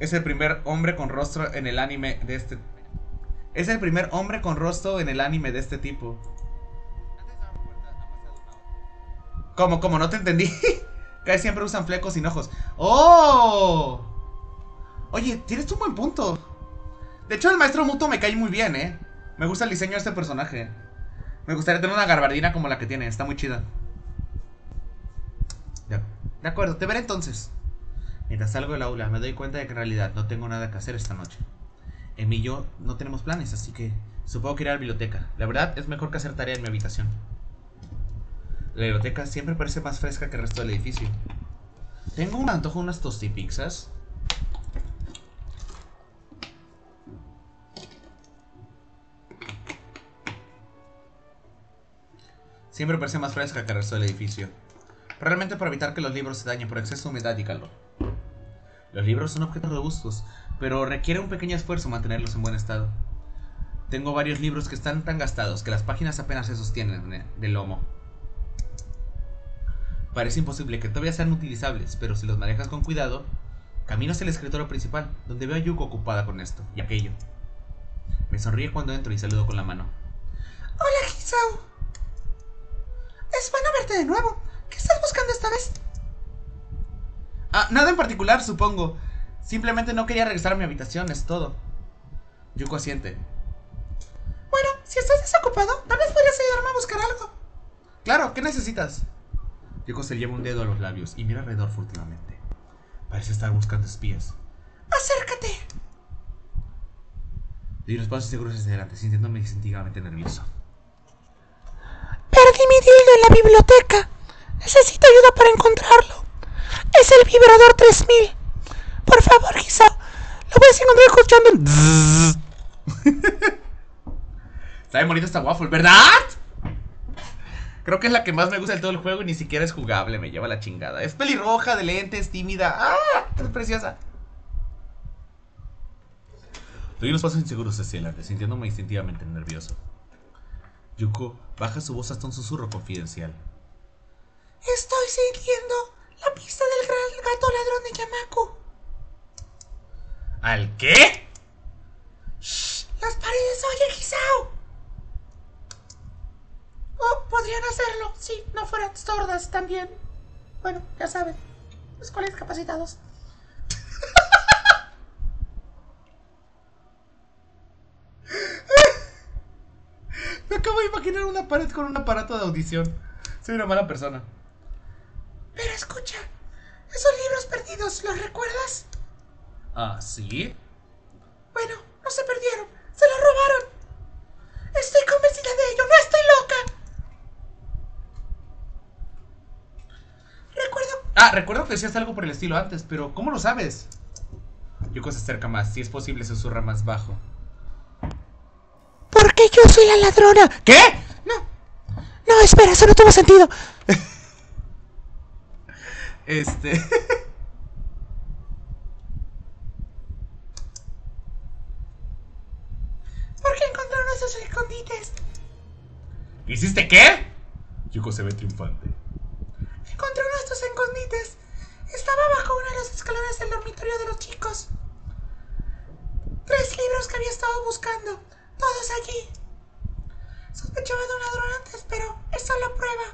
A: Es el primer hombre con rostro en el anime de este... Es el primer hombre con rostro en el anime de este tipo. ¿Cómo? ¿Cómo? No te entendí. Casi siempre usan flecos sin ojos. ¡Oh! Oye, tienes un buen punto. De hecho, el maestro Muto me cae muy bien, ¿eh? Me gusta el diseño de este personaje. Me gustaría tener una garbardina como la que tiene, está muy chida. De acuerdo, te veré entonces. Mientras salgo del aula, me doy cuenta de que en realidad no tengo nada que hacer esta noche. Emi y yo no tenemos planes, así que supongo que iré a la biblioteca. La verdad es mejor que hacer tarea en mi habitación. La biblioteca siempre parece más fresca que el resto del edificio. Tengo un antojo de unas tostipizzas. Siempre parece más fresca que el resto del edificio. Realmente para evitar que los libros se dañen por exceso de humedad y calor. Los libros son objetos robustos, pero requiere un pequeño esfuerzo mantenerlos en buen estado. Tengo varios libros que están tan gastados que las páginas apenas se sostienen del lomo. Parece imposible que todavía sean utilizables, pero si los manejas con cuidado, camino hacia el escritorio principal, donde veo a Yuko ocupada con esto y aquello. Me sonríe cuando entro y saludo con la mano. Hola, Hisao. Es bueno verte de nuevo. ¿Qué estás buscando esta vez? Ah, nada en particular, supongo. Simplemente no quería regresar a mi habitación, es todo. Yuko asiente. Bueno, si estás desocupado, tal vez podrías ayudarme a buscar algo. Claro, ¿qué necesitas? Yuko se lleva un dedo a los labios y mira alrededor furtivamente. Parece estar buscando espías. ¡Acércate! Di unos pasos seguros hacia adelante, sintiéndome instintivamente nervioso.
F: Perdí mi dildo en la biblioteca. Necesito ayuda para encontrarlo. Es el vibrador 3000. Por favor, quizá lo puedes encontrar escuchando.
A: Está bien bonito esta waffle, ¿verdad? Creo que es la que más me gusta de todo el juego y ni siquiera es jugable, me lleva la chingada. Es pelirroja, de lentes, tímida. ¡Ah! Es preciosa.
E: Doy unos pasos inseguros hacia adelante, sintiéndome instintivamente nervioso. Yuko baja su voz hasta un susurro confidencial.
F: Estoy sintiendo la pista del gran gato ladrón de Yamaku.
A: ¿Al qué?
F: Shh, las paredes oye Hisao.
B: no fueran sordas también. Bueno, ya saben, los cuales discapacitados.
A: Me acabo de imaginar una pared con un aparato de audición. Soy una mala persona.
B: Pero escucha, esos libros perdidos, ¿los recuerdas?
A: Ah, ¿sí?
B: Bueno, no se perdieron, se los robaron. Estoy convencida de ello, no estoy loca. Recuerdo
A: Ah, recuerdo que decías algo por el estilo antes, pero ¿cómo lo sabes? Yuko se acerca más, si es posible susurra más bajo.
G: Porque yo soy la ladrona.
A: ¿Qué?
B: No,
G: No, espera, eso no tuvo sentido.
A: Este...
B: porque encontraron esos escondites.
A: ¿Hiciste qué? Yuko se ve triunfante.
B: Encontré uno de estos escondites. Estaba bajo uno de los escalones del dormitorio de los chicos. Tres libros que había estado buscando. Todos allí. Sospechaba de un ladrón antes, pero es solo prueba.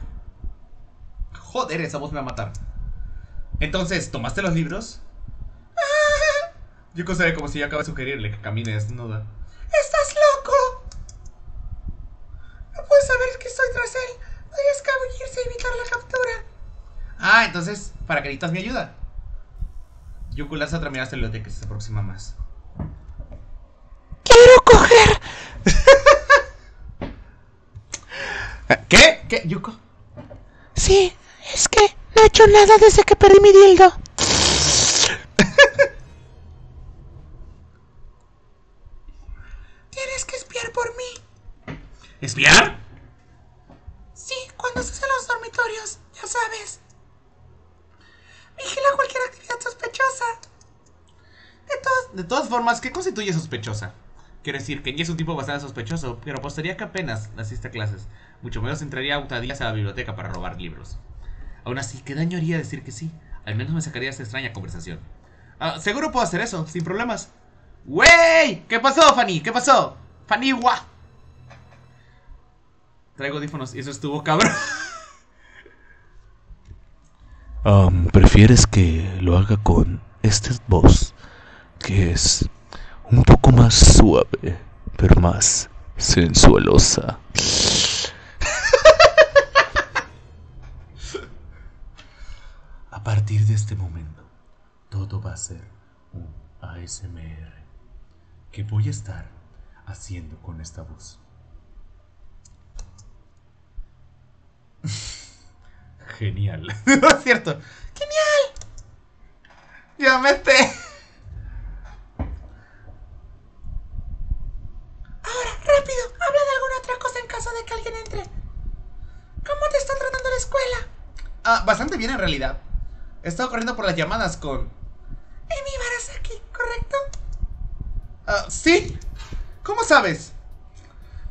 A: Joder, esa voz me va a matar. Entonces, ¿tomaste los libros? Yuko se ve como si ya acaba de sugerirle que camine desnuda.
B: ¡Estás loco! No puedes saber que estoy tras él. Podría escabullirse y evitar la captura.
A: Ah, entonces, ¿para qué necesitas mi ayuda? Yuko lanza otra mirada hacia el lote que se aproxima más.
G: Quiero coger.
A: ¿Qué? ¿Qué? ¿Yuko?
G: Sí, es que no he hecho nada desde que perdí mi dildo.
B: Tienes que espiar por mí.
A: ¿Espiar?
B: Sí, cuando estés en los dormitorios, ya sabes. Vigila cualquier actividad sospechosa. De todos,
A: ¿qué constituye sospechosa? Quiero decir, Kenji es un tipo bastante sospechoso, pero apostaría que apenas asiste a clases. Mucho menos entraría autadías a la biblioteca para robar libros. Aún así, ¿qué daño haría decir que sí? Al menos me sacaría esta extraña conversación. Ah, seguro puedo hacer eso, sin problemas. ¡Wey! ¿Qué pasó, Fanny? ¿Qué pasó? Fanny, guau. Traigo audífonos y eso estuvo cabrón.
H: Am, ¿Prefieres que lo haga con este voz? Que es un poco más suave, pero más sensualosa.
A: A partir de este momento, todo va a ser un ASMR que voy a estar haciendo con esta voz. Genial. ¿No es cierto? ¡Genial! ¡Ya mete!
B: Ahora, rápido, habla de alguna otra cosa en caso de que alguien entre. ¿Cómo te está tratando la escuela?
A: Ah, bastante bien en realidad. He estado corriendo por las llamadas con...
B: Emi Barasaki, ¿correcto?
A: Ah, ¿sí? ¿Cómo sabes?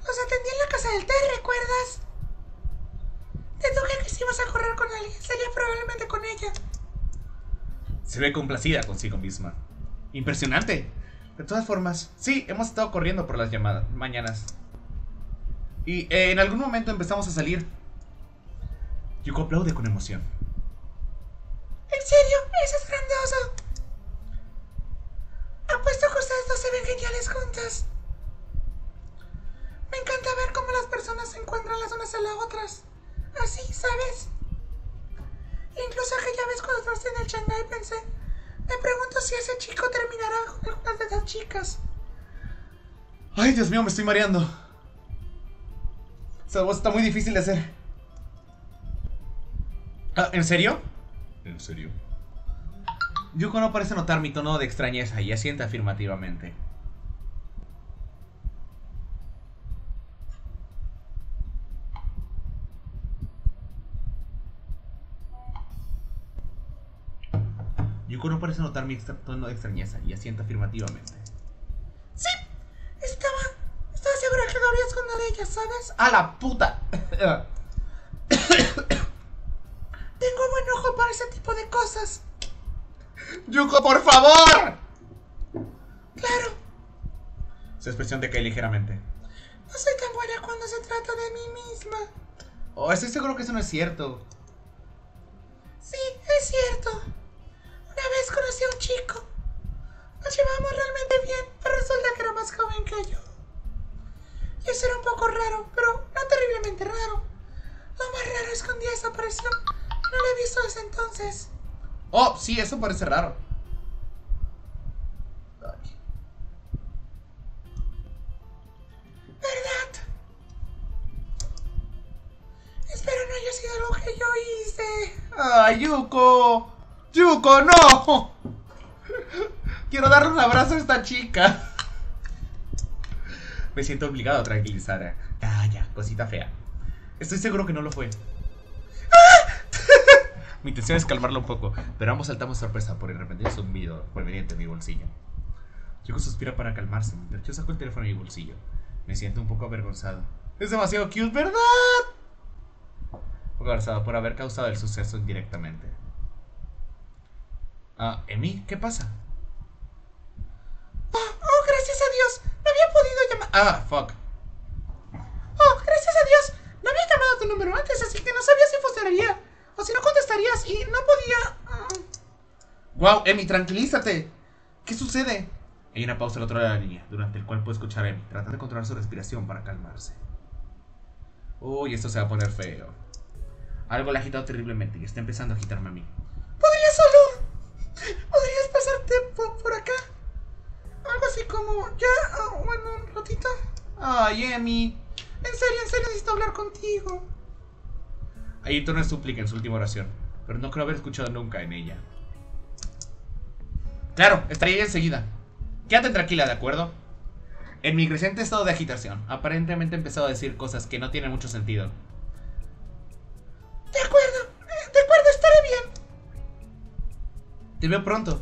B: Los atendí en la casa del té, ¿recuerdas? Te dije que si ibas a correr con alguien, sería probablemente con ella.
A: Se ve complacida consigo misma. Impresionante. De todas formas, sí, hemos estado corriendo por las llamadas mañanas. Y eh, en algún momento empezamos a salir. Yuko aplaude con emoción.
B: ¿En serio? Eso es grandioso. Apuesto que ustedes dos se ven Me encanta ver cómo las personas se encuentran las unas a las otras. Así, ¿sabes? Incluso aquella vez cuando entraste en el Shanghai pensé, me pregunto si ese chico terminará con alguna de las chicas.
A: Ay, Dios mío, me estoy mareando. Esa voz está muy difícil de hacer. Ah, ¿En serio? ¿En serio? Yuko no parece notar mi tono de extrañeza y asiente afirmativamente. No parece notar mi extra- tono de extrañeza y asiente afirmativamente.
B: Sí, estaba, estaba segura que lo habrías con una de ellas, ¿sabes?
A: ¡A la puta!
B: Tengo buen ojo para ese tipo de cosas.
A: ¡Yuko, por favor!
B: Claro,
A: Su expresión decae ligeramente.
B: no soy tan buena cuando se trata de mí misma.
A: Oh, estoy seguro que eso no es cierto.
B: Sí, es cierto. Vez conocí a un chico. Nos llevábamos realmente bien, pero resulta que era más joven que yo. Y eso era un poco raro, pero no terriblemente raro. Lo más raro es que un día desapareció. No lo he visto desde entonces.
A: Oh, sí, eso parece raro. Ay.
B: ¿Verdad? Espero no haya sido algo que yo hice.
A: ¡Ay, Yuko! ¡Yuko, no! Quiero darle un abrazo a esta chica. Me siento obligado a tranquilizar. Ah, ya, cosita fea. Estoy seguro que no lo fue. Mi intención es calmarlo un poco, pero ambos saltamos sorpresa por el repentino zumbido proveniente de mi bolsillo. Yuko suspira para calmarse, mientras yo saco el teléfono de mi bolsillo. Me siento un poco avergonzado. Es demasiado cute, ¿verdad? Un poco avergonzado por haber causado el suceso indirectamente. Ah, Emi, ¿qué pasa?
B: Oh, oh, gracias a Dios. No había podido llamar.
A: Ah, fuck.
B: Oh, gracias a Dios. No había llamado tu número antes, así que no sabía si funcionaría. O si no contestarías y no podía. mm.
A: Wow, Emi, tranquilízate. ¿Qué sucede? Hay una pausa al otro lado de la línea, durante el cual puedo escuchar a Emi, tratando de controlar su respiración para calmarse. Uy, esto se va a poner feo. Algo le ha agitado terriblemente y está empezando a agitarme a mí.
B: ¿Podrías solo. ¿Podrías pasarte po- por, acá? Algo así como. Ya, ah, bueno, un ratito.
A: Ay, Emi.
B: En serio, en serio, necesito hablar contigo.
A: Ahí entró una súplica en su última oración, pero no creo haber escuchado nunca en ella. Claro, estaré ahí enseguida. Quédate tranquila, ¿de acuerdo? En mi creciente estado de agitación, aparentemente he empezado a decir cosas que no tienen mucho sentido.
B: De acuerdo, eh, de acuerdo, estaré bien.
A: Te veo pronto.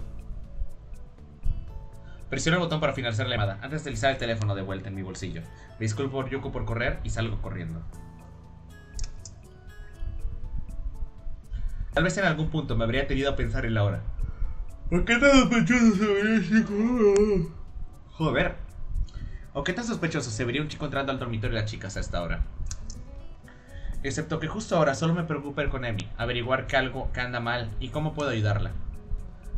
A: Presiono el botón para finalizar la llamada, antes de deslizar el teléfono de vuelta en mi bolsillo. Me disculpo por Yuko por correr y salgo corriendo. Tal vez en algún punto me habría tenido a pensar en la hora. ¿Por qué tan sospechoso se vería un chico? Joder. ¿O qué tan sospechoso se vería un chico entrando al dormitorio de las chicas a esta hora? Excepto que justo ahora solo me preocupa ir con Emi, averiguar que algo que anda mal y cómo puedo ayudarla.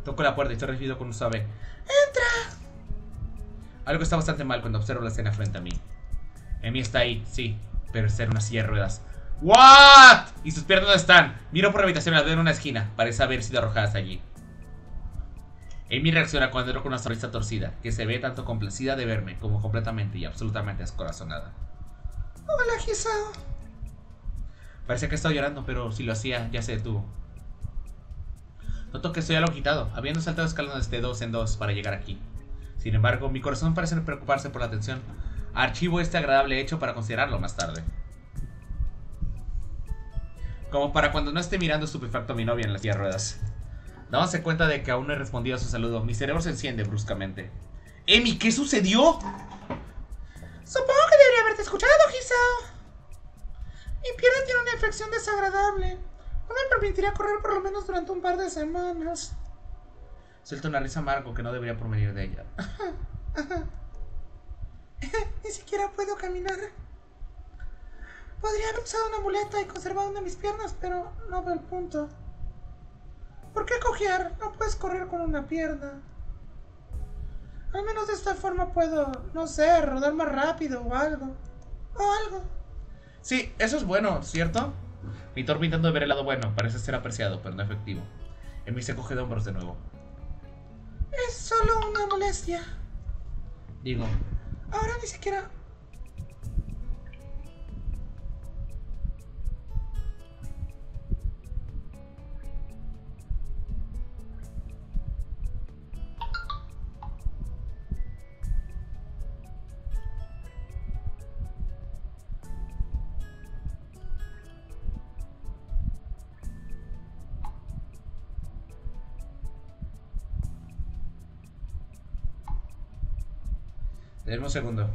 A: Toco la puerta y estoy recibido con un suave ¡Entra! Algo está bastante mal cuando observo la escena frente a mí. Emi está ahí, sí, pero está en una silla de ruedas. ¿What? ¿Y sus piernas dónde están? Miro por la habitación y la veo en una esquina. Parece haber sido arrojadas allí. Amy reacciona cuando entro con una sonrisa torcida, que se ve tanto complacida de verme como completamente y absolutamente descorazonada.
B: Hola, Gisao.
A: Parecía que estaba llorando, pero si lo hacía, ya se detuvo. Noto que estoy algo agitado, habiendo saltado escalones de dos en dos para llegar aquí. Sin embargo, mi corazón parece preocuparse por la atención. Archivo este agradable hecho para considerarlo más tarde. Como para cuando no esté mirando estupefacto a mi novia en las silla ruedas. Dándose cuenta de que aún no he respondido a su saludo, mi cerebro se enciende bruscamente. ¡Emi, qué sucedió!
B: Supongo que debería haberte escuchado, Gisao. Mi pierna tiene una infección desagradable. No me permitiría correr por lo menos durante un par de semanas.
A: Suelto una risa amargo que no debería provenir de ella.
B: Ni siquiera puedo caminar. Podría haber usado una muleta y conservado una de mis piernas, pero no veo el punto. ¿Por qué cojear? No puedes correr con una pierna. Al menos de esta forma puedo, no sé, rodar más rápido o algo. O algo.
A: Sí, eso es bueno, ¿cierto? Mi torpe intento de ver el lado bueno, parece ser apreciado, pero no efectivo. Emi se coge de hombros de nuevo.
B: Es solo una molestia.
A: Digo,
B: Ahora ni siquiera...
A: denme un segundo.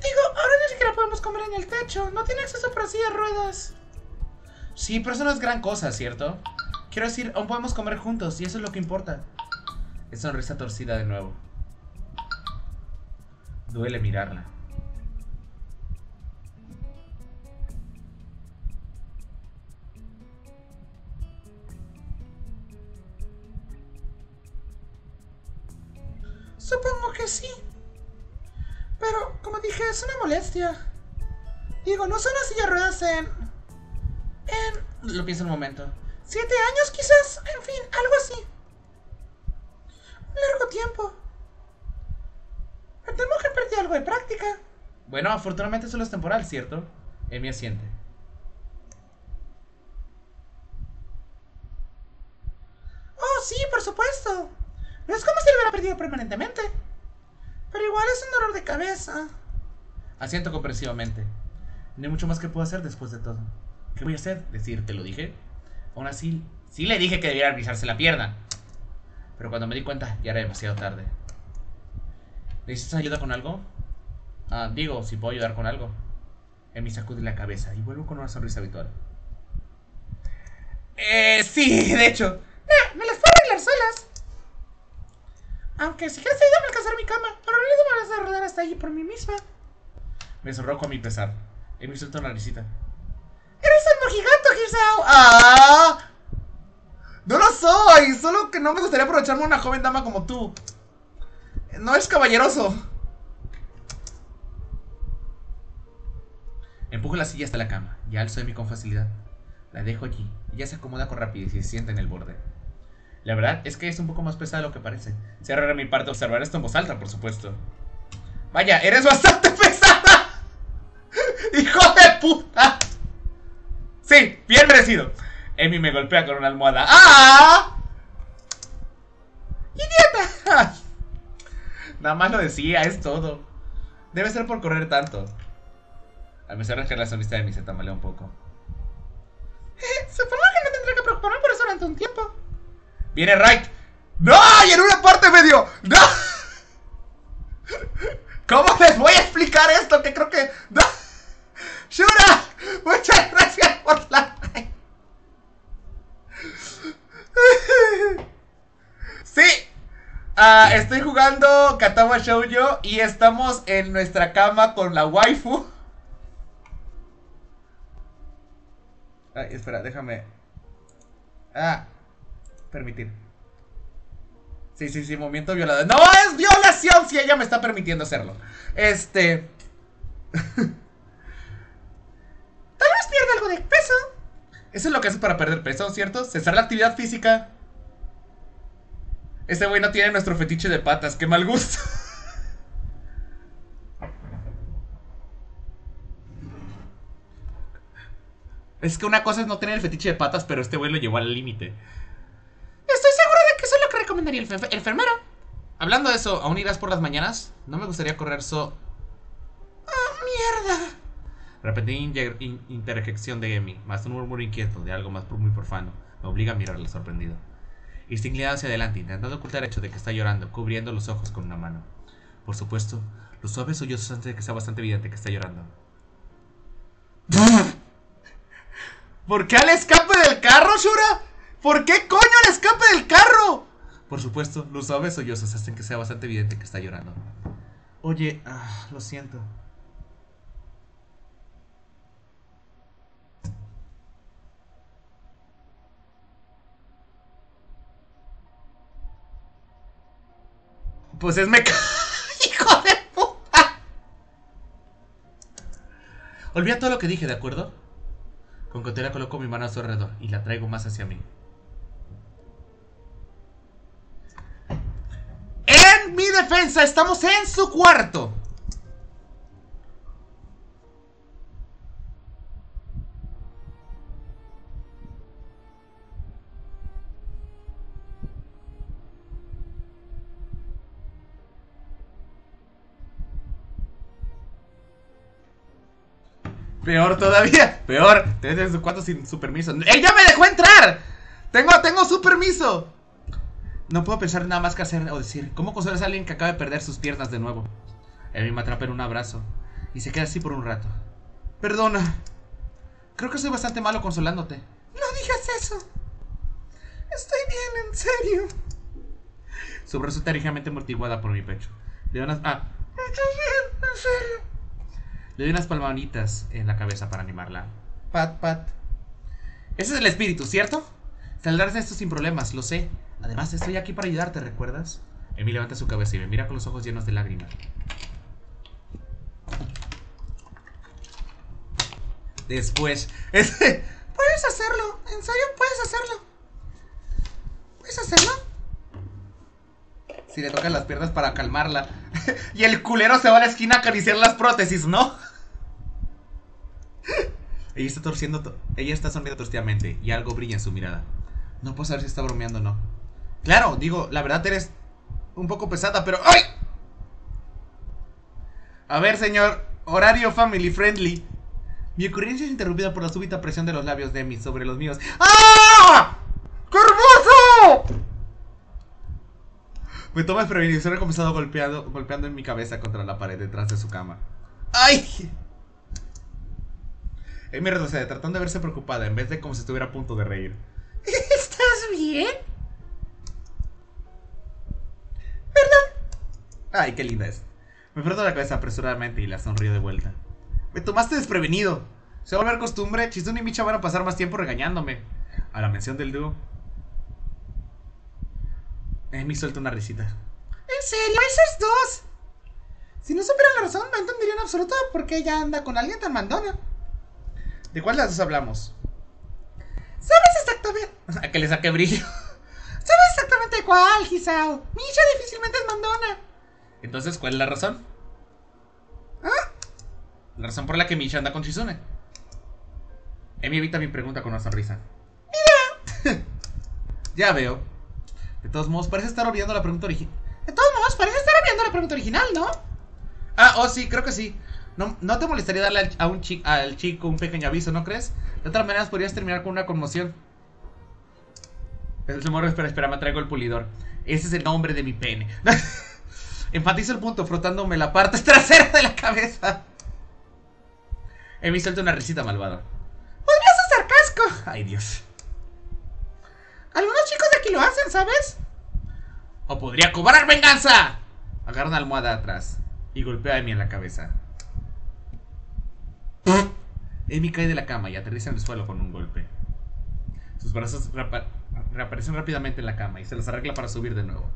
B: Digo, ahora ni siquiera podemos comer en el techo. No tiene acceso para sillas de ruedas.
A: Sí, pero eso no es gran cosa, ¿cierto? Quiero decir, aún podemos comer juntos y eso es lo que importa. Es sonrisa torcida de nuevo. Duele mirarla.
B: Supongo que sí. Pero, como dije, es una molestia. Digo, no son una silla de ruedas en... En...
A: Lo pienso un momento.
B: Siete años quizás, en fin, algo así. Un largo tiempo. Me temo que perdí algo de práctica.
A: Bueno, afortunadamente solo es temporal, ¿cierto? Emi asiente.
B: Oh, sí, por supuesto. No es como si lo hubiera perdido permanentemente. Pero igual es un dolor de cabeza.
A: Asiento comprensivamente. No hay mucho más que puedo hacer después de todo. ¿Qué voy a hacer? Decir, te lo dije. Aún así, sí le dije que debiera alisarse la pierna. Pero cuando me di cuenta, ya era demasiado tarde. ¿Necesitas ayuda con algo? Ah, digo, si puedo ayudar con algo. Emi sacude la cabeza y vuelvo con una sonrisa habitual. Eh, sí, de hecho.
B: Nah, me las puedo arreglar solas. Aunque si quieres ayudarme a alcanzar mi cama, pero no me vas a rodar hasta allí por mí misma.
A: Me sonrojo a mi pesar. Emi suelta una risita.
B: ¡Eres el mojigato, Gisao! ¡Ah! No lo soy, solo que no me gustaría aprovecharme una joven dama como tú. No es caballeroso.
A: Empujo la silla hasta la cama y alzo Emi con facilidad. La dejo allí. Ella se acomoda con rapidez y se sienta en el borde. La verdad es que es un poco más pesada de lo que parece. Se de mi parte observar esto en voz alta, por supuesto. Vaya, eres bastante pesada. ¡Hijo de puta! Sí, bien merecido. Emi me golpea con una almohada. ¡Ah! ¡Idiota! Nada más lo decía, es todo. Debe ser por correr tanto. A pesar de que la sonrisa de Emi se tambalea un poco.
B: Supongo que no tendré que preocuparme por eso durante un tiempo.
A: Viene Right. ¡No! Y en una parte medio. ¡No! ¿Cómo les voy a explicar esto? Que creo que. ¡No! ¡Shura! Muchas gracias por la. Sí. Ah, estoy jugando Katawa Shoujo y estamos en nuestra cama con la waifu. Espera, déjame. Ah, permitir. Sí, sí, sí, movimiento violador. ¡No es violación! Si ella me está permitiendo hacerlo. Este.
B: Tal vez pierda algo de peso.
A: Eso es lo que hace para perder peso, ¿cierto? Cesar la actividad física. Este güey no tiene nuestro fetiche de patas. ¡Qué mal gusto! Es que una cosa es no tener el fetiche de patas, pero este güey lo llevó al límite.
B: Estoy seguro de que eso es lo que recomendaría el, fe- el enfermero.
A: Hablando de eso, ¿aún irás por las mañanas? No me gustaría correr so...
B: ¡Ah, mierda!
A: In- interjección de Emi, más un murmuro inquieto de algo más muy profano, me obliga a mirarla sorprendido. Y está inclinada hacia adelante, intentando ocultar el hecho de que está llorando, cubriendo los ojos con una mano. Por supuesto, los suaves sollozos antes de que sea bastante evidente que está llorando. ¿Por qué al escape del carro, Shura? ¿Por qué coño al escape del carro? Por supuesto, los suaves sollozos hacen que sea bastante evidente que está llorando. Oye, ah, lo siento. Pues es meca... ¡Hijo de puta! Olvida todo lo que dije, ¿de acuerdo? Con cautela coloco mi mano a su alrededor y la traigo más hacia mí. En mi defensa, estamos en su cuarto. Peor todavía. Peor. Te ves en su cuarto sin su permiso. ¡Ella me dejó entrar! Tengo, tengo su permiso. No puedo pensar nada más que hacer o decir. ¿Cómo consolas a alguien que acaba de perder sus piernas de nuevo? Él me atrapa en un abrazo y se queda así por un rato. Perdona. Creo que soy bastante malo consolándote.
B: No digas eso. Estoy bien, en serio.
A: Su brazo está ligeramente amortiguada por mi pecho. Le unas, ah,
B: Estoy bien, en serio.
A: Le doy unas palmaditas en la cabeza para animarla. Pat, pat. Ese es el espíritu, ¿cierto? Saldrás de esto sin problemas, lo sé. Además, estoy aquí para ayudarte, ¿recuerdas? Emi levanta su cabeza y me mira con los ojos llenos de lágrimas. Después, este,
B: Puedes hacerlo. En serio, puedes hacerlo. ¿Puedes hacerlo?
A: si le tocan las piernas para calmarla. y el culero se va a la esquina a acariciar las prótesis, ¿no? Ella está torciendo, to- ella está sonriendo torcidamente y algo brilla en su mirada. No puedo saber si está bromeando o no. Claro, digo, la verdad eres un poco pesada, pero ¡ay! A ver, señor, horario family friendly. Mi ocurrencia es interrumpida por la súbita presión de los labios de Emi sobre los míos. ¡Ah! ¡Qué hermoso! Me toma desprevenido y se ha comenzado golpeando, golpeando en mi cabeza contra la pared detrás de su cama. ¡Ay! Emi retrocede, tratando de verse preocupada en vez de como si estuviera a punto de reír.
B: ¿Estás bien?
A: ¡Ay, qué linda es! Me frotó la cabeza apresuradamente y la sonrío de vuelta. ¡Me tomaste desprevenido! Se va a volver costumbre, Chizun y Micha van a pasar más tiempo regañándome. A la mención del dúo. Emi suelta una risita.
B: ¿En serio? ¿Esos dos? Si no supieran la razón, no entendería en absoluto por qué ella anda con alguien tan mandona.
A: ¿De cuál de las dos hablamos?
B: ¿Sabes exactamente?
A: A que le saque brillo.
B: ¿Sabes exactamente cuál, Gisao? Misha difícilmente es mandona.
A: Entonces, ¿cuál es la razón?
B: ¿Ah?
A: La razón por la que Misha anda con Chizune. Emi evita mi pregunta con una sonrisa. ¡Mira! ya veo. De todos modos, parece estar olvidando la pregunta original.
B: De todos modos, parece estar olvidando la pregunta original, ¿no?
A: Ah, oh, sí, creo que sí. No, no te molestaría darle al, a un chi- al chico un pequeño aviso, ¿no crees? De otras maneras podrías terminar con una conmoción. El morro, espera, espera, me traigo el pulidor. Ese es el nombre de mi pene. Enfatizo el punto frotándome la parte trasera de la cabeza. Emi suelta una risita malvada.
B: Podrías usar casco.
A: Ay, Dios.
B: Algunos chicos de aquí lo hacen, ¿sabes?
A: O podría cobrar venganza. Agarra una almohada atrás y golpea a Emi en la cabeza. Emi cae de la cama y aterriza en el suelo con un golpe. Sus brazos reapa- reaparecen rápidamente en la cama y se los arregla para subir de nuevo.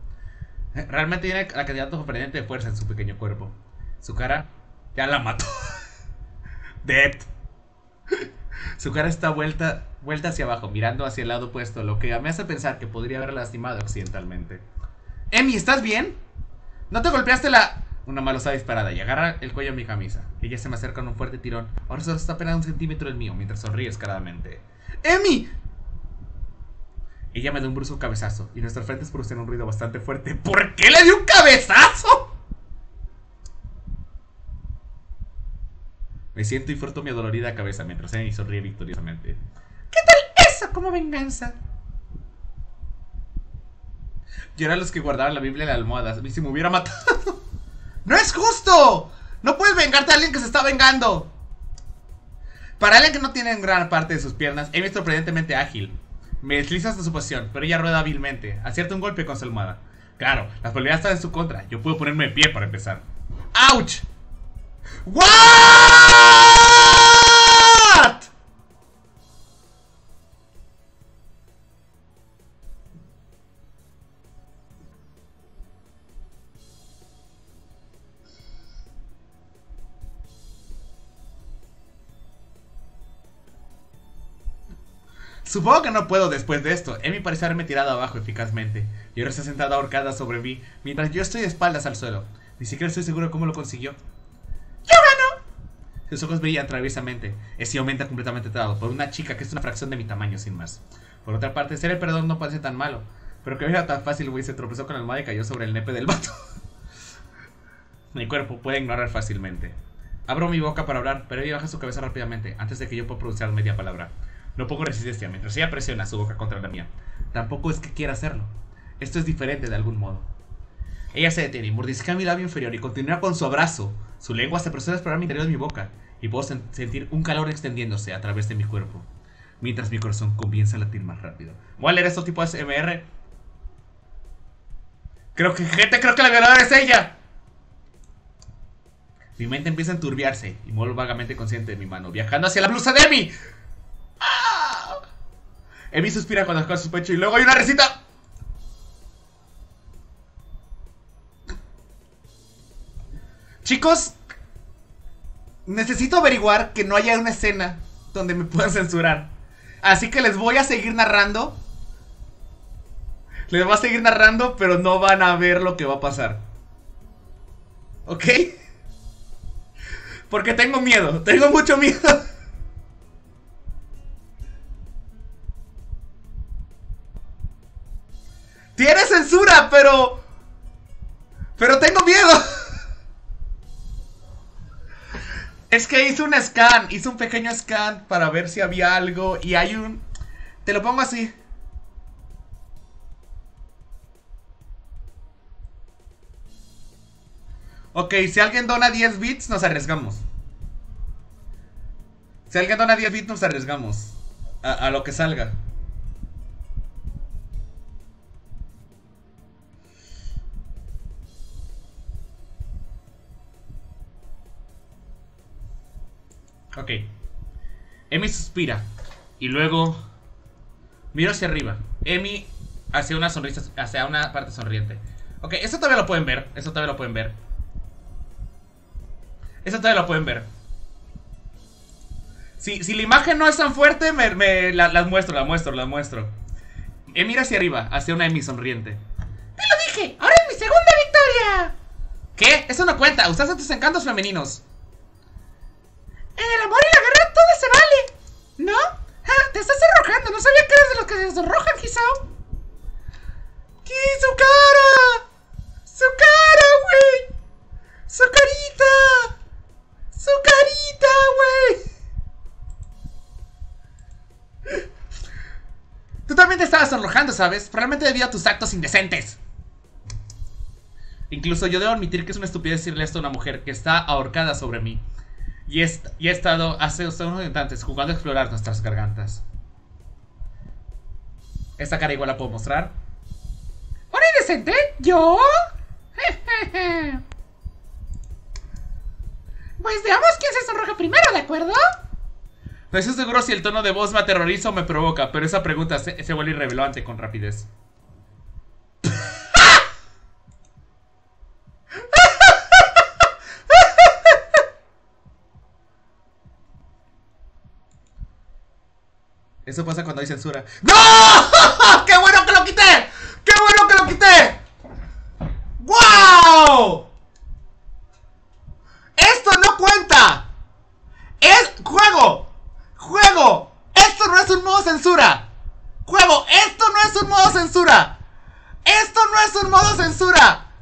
A: Realmente tiene la cantidad sorprendente de fuerza en su pequeño cuerpo. Su cara ya la mató. Dead. Su cara está vuelta, vuelta hacia abajo, mirando hacia el lado opuesto, lo que me hace pensar que podría haber lastimado accidentalmente. Emi, ¿estás bien? ¿No te golpeaste la...? Una malosa disparada y agarra el cuello de mi camisa. Ella se me acerca con un fuerte tirón. Ahora solo está apenas un centímetro del mío, mientras sonríe escaradamente. ¡Emi! Ella me da un brusco cabezazo y nuestras frentes producen un ruido bastante fuerte. ¿Por qué le dio un cabezazo? Me siento y froto mi adolorida cabeza mientras Emi sonríe victoriosamente.
B: Eso como venganza.
A: Yo era los que guardaban la Biblia en la almohada. A mí si me hubiera matado. ¡No es justo! No puedes vengarte a alguien que se está vengando. Para alguien que no tiene en gran parte de sus piernas, Amy es sorprendentemente ágil. Me desliza hasta su posición, pero ella rueda hábilmente. Acierta un golpe con su almohada. Claro, las probabilidades están en su contra. Yo puedo ponerme de pie para empezar. ¡Auch! ¿What? Supongo que no puedo después de esto. Emi parece haberme tirado abajo eficazmente. Y ahora está sentada ahorcada sobre mí, mientras yo estoy de espaldas al suelo. Ni siquiera estoy seguro cómo lo consiguió. ¡Yo gano! Sus ojos brillan traviesamente. Ese aumenta completamente dado por una chica que es una fracción de mi tamaño, sin más. Por otra parte, ser el perdón no parece tan malo. Pero que era tan fácil, güey, se tropezó con el almohada y cayó sobre el nepe del vato. mi cuerpo puede ignorar fácilmente. Abro mi boca para hablar, pero ella baja su cabeza rápidamente, antes de que yo pueda pronunciar media palabra. No pongo resistencia mientras ella presiona su boca contra la mía. Tampoco es que quiera hacerlo. Esto es diferente de algún modo. Ella se detiene y mordisquea mi labio inferior y continúa con su abrazo. Su lengua se apresura a explorar mi interior de mi boca. y puedo sen- sentir un calor extendiéndose a través de mi cuerpo, mientras mi corazón comienza a latir más rápido. Voy a leer estos tipos de SMR. Creo que, gente, creo que la violadora es ella. Mi mente empieza a enturbiarse y me vuelvo vagamente consciente de mi mano, viajando hacia la blusa de Emi. ¡Ah! Emi suspira cuando toca su pecho y luego hay una recita. Chicos, necesito averiguar que no haya una escena donde me puedan censurar. Así que les voy a seguir narrando. Les voy a seguir narrando, pero no van a ver lo que va a pasar. ¿Ok? Porque tengo miedo, tengo mucho miedo. Tiene censura, pero... Pero tengo miedo. Es que hice un scan, hice un pequeño scan para ver si había algo y hay un... Te lo pongo así. Ok, si alguien dona 10 bits, nos arriesgamos. Si alguien dona 10 bits, nos arriesgamos. A, a lo que salga. Ok. Emi suspira. Y luego. Miro hacia arriba. Emi hacia una sonrisa. Hacia una parte sonriente. Ok, eso todavía lo pueden ver. Eso todavía lo pueden ver. Eso todavía lo pueden ver. Si, si la imagen no es tan fuerte, me, me- la- las muestro, la muestro, la muestro. Emi mira hacia arriba, hacia una Emi sonriente.
G: ¡Te lo dije! ¡Ahora es mi segunda victoria!
A: ¿Qué? Eso no cuenta. Usaste tus encantos femeninos.
G: En el amor y la guerra todo se vale. ¿No? Ah, te estás arrojando. No sabía que eres de los que se arrojan, Hisao. ¿Qué? ¡Su cara! ¡Su cara, güey! ¡Su carita! ¡Su carita, güey!
A: Tú también te estabas arrojando, ¿sabes? Probablemente debido a tus actos indecentes. Incluso yo debo admitir que es una estupidez decirle esto a una mujer que está ahorcada sobre mí. Y, est- y he estado hace unos instantes jugando a explorar nuestras gargantas. Esta cara igual la puedo mostrar.
G: ¿Un indecente? ¿Yo? pues veamos quién se sonroja primero, ¿de acuerdo?
A: No estoy seguro si el tono de voz me aterroriza o me provoca, pero esa pregunta se, se vuelve irrelevante con rapidez. Eso pasa cuando hay censura. ¡No! ¡Qué bueno que lo quité! ¡Qué bueno que lo quité! ¡Wow! ¡Esto no cuenta! ¡Es juego! ¡Juego! ¡Esto no es un modo censura! ¡Juego! ¡Esto no es un modo censura! ¡Esto no es un modo censura!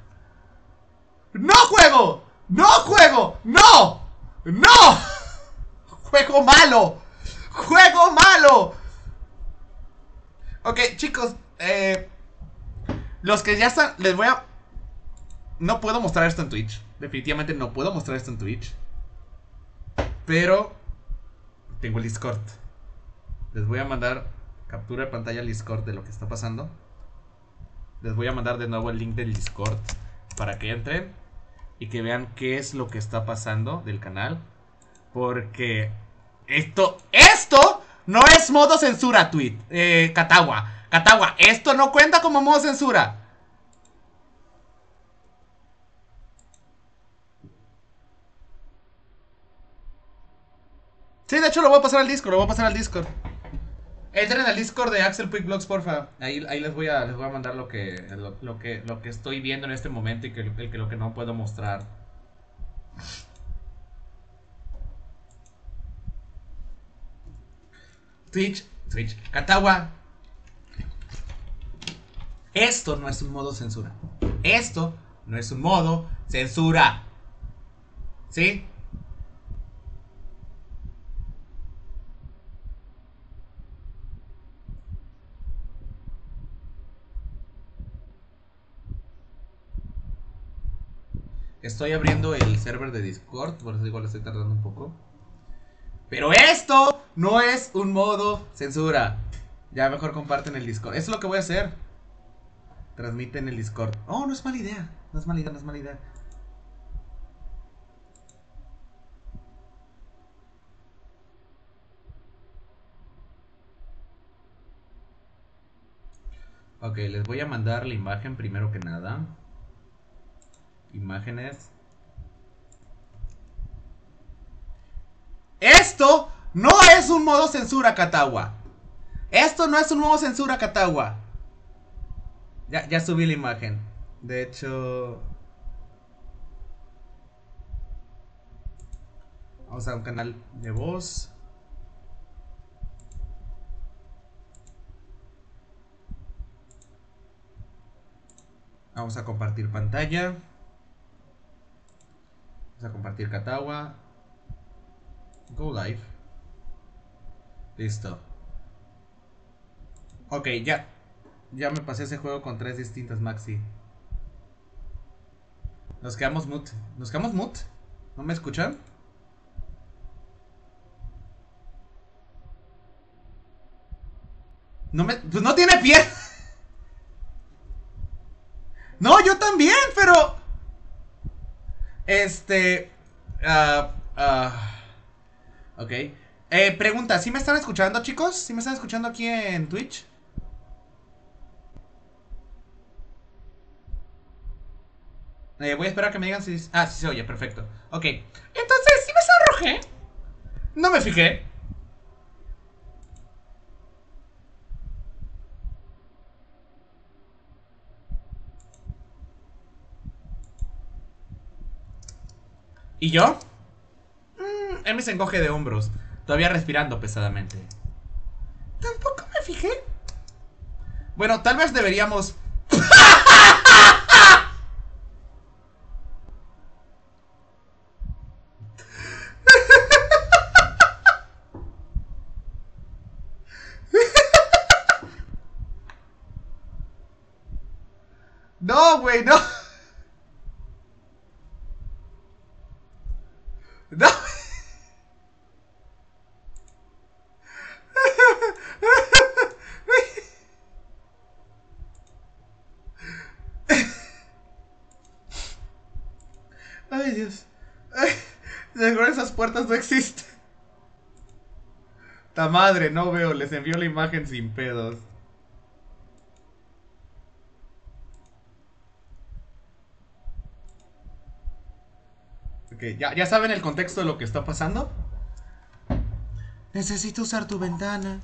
A: ¡No juego! ¡No juego! ¡No! ¡No! ¡Juego malo! ¡Juego malo! Ok, chicos, eh, los que ya están, les voy a... No puedo mostrar esto en Twitch. Definitivamente no puedo mostrar esto en Twitch. Pero tengo el Discord. Les voy a mandar captura de pantalla al Discord de lo que está pasando. Les voy a mandar de nuevo el link del Discord para que entren y que vean qué es lo que está pasando del canal. Porque esto, esto no es modo censura, tweet. Eh, Katawa. Katawa, esto no cuenta como modo censura. Sí, de hecho lo voy a pasar al Discord, lo voy a pasar al Discord. Entren al Discord de Axel Quick Blogs, porfa. Ahí, ahí les voy a les voy a mandar lo que lo, lo que lo que estoy viendo en este momento y que, el que lo que no puedo mostrar. Twitch, Twitch, Katawa. Esto no es un modo censura. Esto no es un modo censura. ¿Sí? Estoy abriendo el server de Discord, por eso igual estoy tardando un poco. Pero esto no es un modo censura. Ya mejor comparten el Discord. Eso es lo que voy a hacer. Transmiten el Discord. Oh, no es mala idea. No es mala idea, no es mala idea. Ok, les voy a mandar la imagen primero que nada. Imágenes. Esto no es un modo censura, Katagua. Esto no es un modo censura, Katagua. Ya, ya subí la imagen. De hecho... Vamos a un canal de voz. Vamos a compartir pantalla. Vamos a compartir Katagua. Go live. Listo. Ok, ya. Ya me pasé ese juego con tres distintas Maxi. Nos quedamos mute. ¿Nos quedamos mute? ¿No me escuchan? No me. Pues no tiene pie. No, yo también, pero. Este. ah, ah, ok. Eh, pregunta, ¿sí me están escuchando, chicos? ¿Sí me están escuchando aquí en Twitch? Eh, voy a esperar a que me digan si... Ah, sí se oye, perfecto. Ok. Entonces, ¿sí me sonrojé? No me fijé. ¿Y yo? Emi se encoge de hombros, todavía respirando pesadamente. Tampoco me fijé. Bueno, tal vez deberíamos... No, güey. No. Ay, Dios. Ay, seguro esas puertas no existen. Ta madre, no veo, les envío la imagen sin pedos. Ok, ¿ya, ¿ya saben el contexto de lo que está pasando?
B: Necesito usar tu ventana.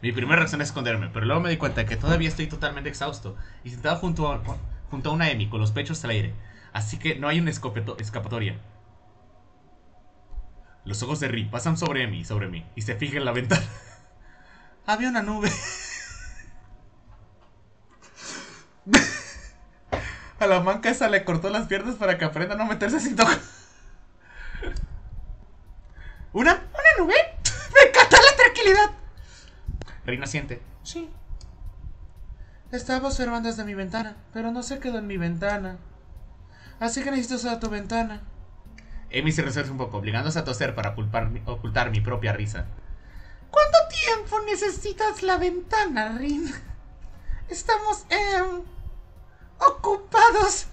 A: Mi primera reacción es esconderme, pero luego me di cuenta que todavía estoy totalmente exhausto y sentado junto a, junto a una Emi con los pechos al aire, así que no hay una escapatoria. Los ojos de Ri pasan sobre y sobre mí y se fijan en la ventana. Había una nube. A la manca esa le cortó las piernas para que aprenda a no meterse sin tocar. ¿Una? ¿Una nube? ¡Me encanta la tranquilidad! Reina siente.
B: Sí. Estaba observando desde mi ventana, pero no se quedó en mi ventana. Así que necesito usar tu ventana.
A: Amy se resuelve un poco, obligándose a toser para ocultar, mi- ocultar mi propia risa.
B: ¿Cuánto tiempo necesitas la ventana, Rin? Estamos, em, ocupados.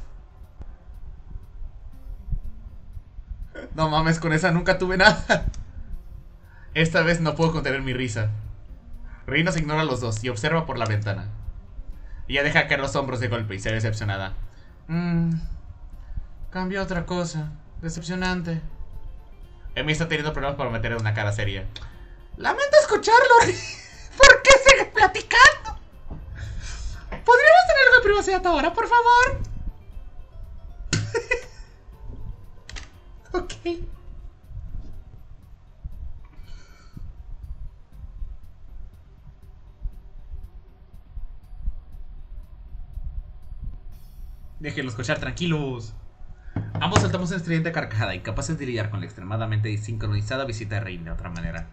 A: No mames, con esa nunca tuve nada. Esta vez no puedo contener mi risa. Reina se ignora los dos y observa por la ventana. Ella deja caer los hombros de golpe y se ve decepcionada.
B: Mmm. Cambió otra cosa. Decepcionante.
A: Amy está teniendo problemas para meter una cara seria.
B: Lamento escucharlo. ¿Por qué sigue platicando? ¿Podríamos tener algo de privacidad ahora, por favor? ok.
A: Déjenlos escuchar tranquilos. Ambos saltamos una estridente carcajada, incapaces de lidiar con la extremadamente desincronizada visita de Reina de otra manera.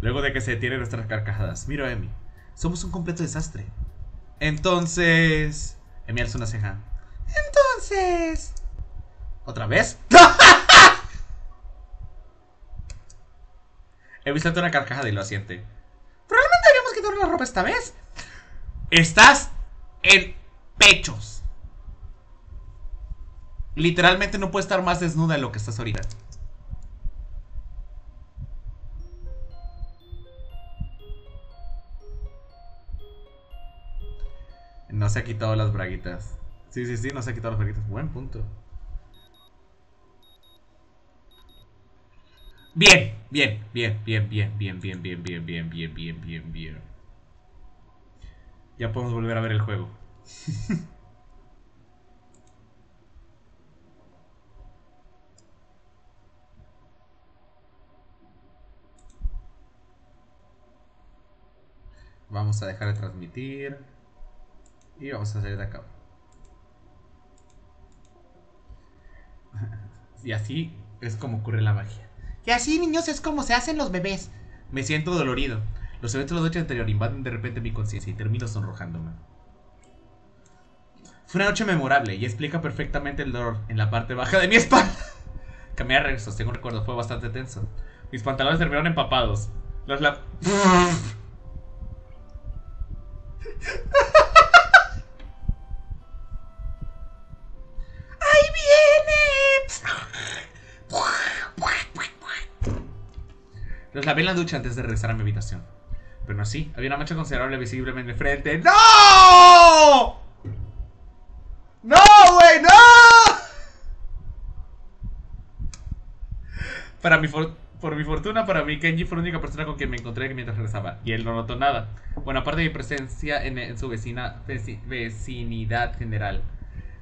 A: Luego de que se detienen nuestras carcajadas, miro a Emi. Somos un completo desastre. Entonces. Emi alza una ceja.
B: Entonces.
A: ¿Otra vez? He visto una carcajada y lo asiente.
B: Probablemente deberíamos quitarle la ropa esta vez.
A: Estás en pechos. Literalmente no puedes estar más desnuda de lo que estás ahorita. No se ha quitado las braguitas. Sí, sí, sí, no se ha quitado las braguitas. Buen punto. Bien, bien, bien, bien, bien, bien, bien, bien, bien, bien, bien, bien, bien, bien. Ya podemos volver a ver el juego. Vamos a dejar de transmitir. Y vamos a salir de acá. Y así es como ocurre la magia.
B: Y así, niños, es como se hacen los bebés.
A: Me siento dolorido. Los eventos de la noche anterior invaden de repente mi conciencia y termino sonrojándome. Fue una noche memorable y explica perfectamente el dolor en la parte baja de mi espalda. Cambié de regreso, tengo un recuerdo, fue bastante tenso. Mis pantalones terminaron empapados. Los la... Los lavé en la ducha antes de regresar a mi habitación. Pero no así, había una mancha considerable visiblemente frente. ¡No! ¡No, güey! ¡No! Para mi for- por mi fortuna, para mí, Kenji fue la única persona con quien me encontré mientras regresaba. Y él no notó nada. Bueno, aparte de mi presencia en, en su vecina, veci- vecinidad general.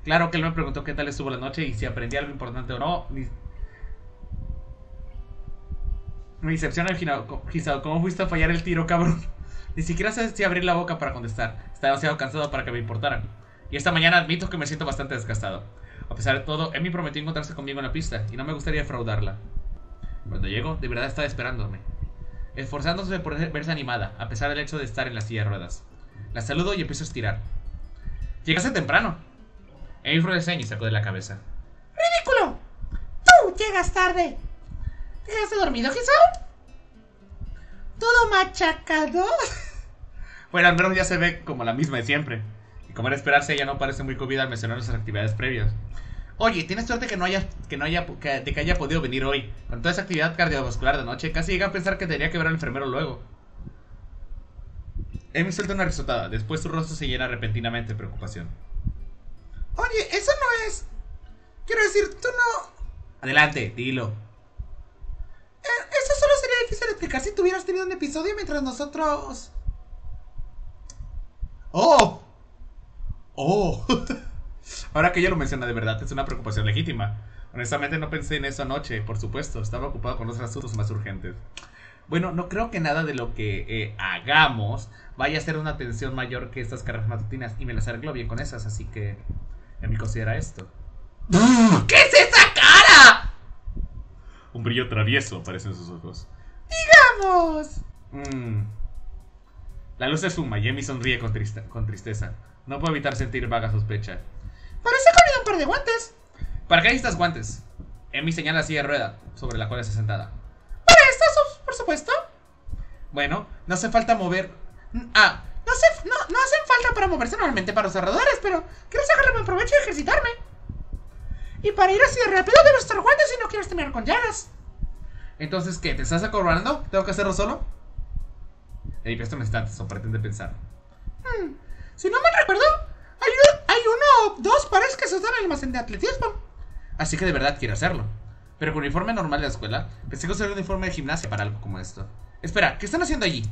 A: Claro que él me preguntó qué tal estuvo la noche y si aprendí algo importante o no. Mi decepción original, Gisao, ¿cómo fuiste a fallar el tiro, cabrón? Ni siquiera sé si abrir la boca para contestar. Estaba demasiado cansado para que me importaran. Y esta mañana admito que me siento bastante desgastado. A pesar de todo, Emi prometió encontrarse conmigo en la pista y no me gustaría defraudarla. Cuando llego, de verdad estaba esperándome. Esforzándose por verse animada, a pesar del hecho de estar en la silla de ruedas. La saludo y empiezo a estirar. Llegaste temprano. Fue de ceño y sacó de la cabeza.
B: ¡Ridículo! ¡Tú llegas tarde! ¿Te quedaste dormido, Gisao? ¿Todo machacado?
A: Bueno, al menos ya se ve como la misma de siempre. Y como era esperarse, ella no parece muy cómoda al mencionar nuestras actividades previas. Oye, tienes suerte que no haya, que no haya, que- de que haya podido venir hoy. Con toda esa actividad cardiovascular de noche, casi llega a pensar que tendría que ver al enfermero luego. Emi suelta una risotada, después su rostro se llena repentinamente de preocupación.
B: Oye, eso no es... Quiero decir, tú no...
A: Adelante, dilo.
B: Eh, eso solo sería difícil explicar si tuvieras tenido un episodio mientras nosotros...
A: ¡Oh! ¡Oh! Ahora que ella lo menciona de verdad, es una preocupación legítima. Honestamente no pensé en eso anoche, por supuesto. Estaba ocupado con otros asuntos más urgentes. Bueno, no creo que nada de lo que eh, hagamos vaya a ser una tensión mayor que estas carreras matutinas. Y me las arreglo bien con esas, así que... Emi considera esto. ¿Qué es esa cara? Un brillo travieso aparece en sus ojos.
B: ¡Vamos!
A: Mm. La luz se suma y Emi sonríe con, triste- con tristeza. No puedo evitar sentir vaga sospecha.
B: Parece que olvidé un par de guantes.
A: ¿Para qué necesitas guantes? Emi señala la silla de rueda sobre la cual está sentada.
B: Para estas, por supuesto.
A: Bueno, no hace falta mover. Ah,
B: No, se, no, no hacen falta para moverse normalmente para los alrededores, pero quiero sacarle buen provecho y ejercitarme. Y para ir así de rápido debes estar guantes si no quieres terminar con llagas.
A: entonces, ¿qué? ¿Te estás acoronando? ¿Tengo que hacerlo solo? Emi presta un instante, eso pretende pensar.
B: Hmm, Si no me recuerdo, uno o dos pares que se usan en el almacén de atletismo.
A: Así que de verdad quiero hacerlo. Pero con uniforme normal de la escuela, pensé que usaría un uniforme de gimnasia para algo como esto. Espera, ¿qué están haciendo allí?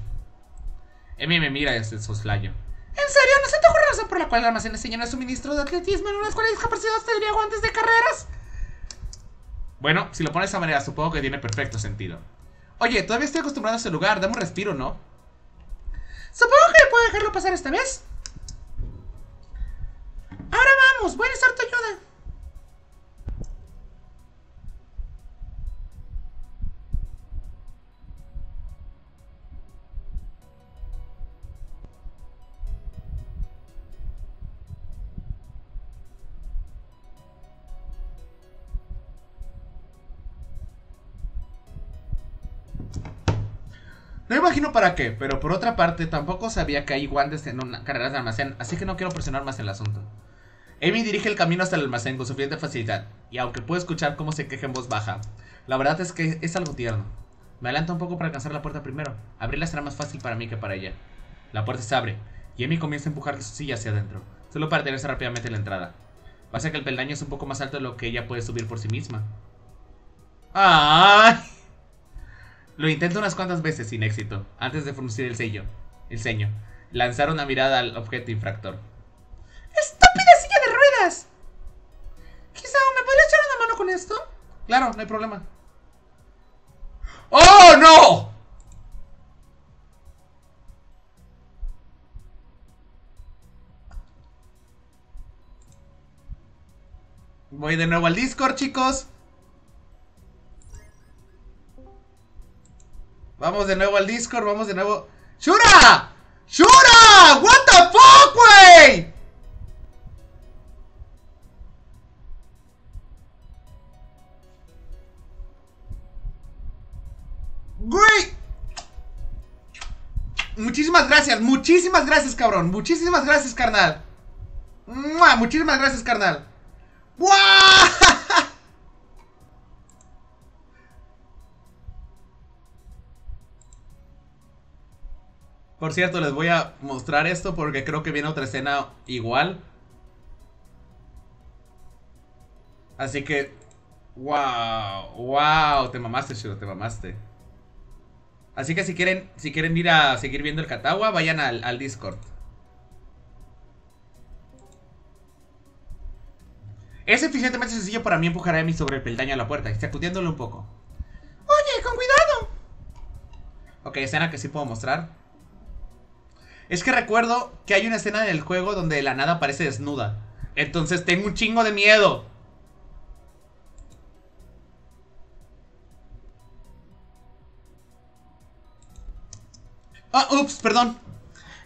A: Emi me mira desde el soslayo.
B: ¿En serio? ¿No se te ocurre razón por la cual el almacén lleno de suministro de atletismo en una escuela de discapacitados tendría guantes de carreras?
A: Bueno, si lo pones de esa manera, supongo que tiene perfecto sentido. Oye, todavía estoy acostumbrado a ese lugar, dame un respiro, ¿no?
B: Supongo que puedo dejarlo pasar esta vez. Ahora vamos, voy a necesitar tu ayuda.
A: No imagino para qué, pero por otra parte tampoco sabía que hay guantes en una carreras de almacén, así que no quiero presionar más el asunto. Amy dirige el camino hasta el almacén con suficiente facilidad, y aunque puedo escuchar cómo se queja en voz baja, la verdad es que es algo tierno. Me adelanto un poco para alcanzar la puerta primero. Abrirla será más fácil para mí que para ella. La puerta se abre, y Amy comienza a empujar su silla hacia adentro, solo para tenerse rápidamente en la entrada. Pasa que el peldaño es un poco más alto de lo que ella puede subir por sí misma. ¡Ay! Lo intento unas cuantas veces sin éxito, antes de fruncir el sello, el ceño. Lanzar una mirada al objeto infractor.
B: ¡Estúpida Quizá, ¿me podrías echar una mano con esto?
A: Claro, no hay problema. ¡Oh, no! Voy de nuevo al Discord, chicos. Vamos de nuevo al Discord, vamos de nuevo. ¡Shura! ¡Shura! ¡What the fuck, wey! ¡Güey! Muchísimas gracias, muchísimas gracias, cabrón. Muchísimas gracias, carnal. ¡Mua! Muchísimas gracias, carnal. ¡Guau! Por cierto, les voy a mostrar esto porque creo que viene otra escena igual. Así que... ¡Wow! ¡Wow! Te mamaste, Shiro, te mamaste. Así que si quieren, si quieren ir a seguir viendo el Catagua, vayan al, al Discord. Es suficientemente sencillo para mí empujar a Emi sobre el peldaño a la puerta, sacudiéndole un poco.
B: Oye, con cuidado.
A: Ok, escena que sí puedo mostrar. Es que recuerdo que hay una escena en el juego donde de la nada parece desnuda. Entonces tengo un chingo de miedo. Ah, ups, perdón.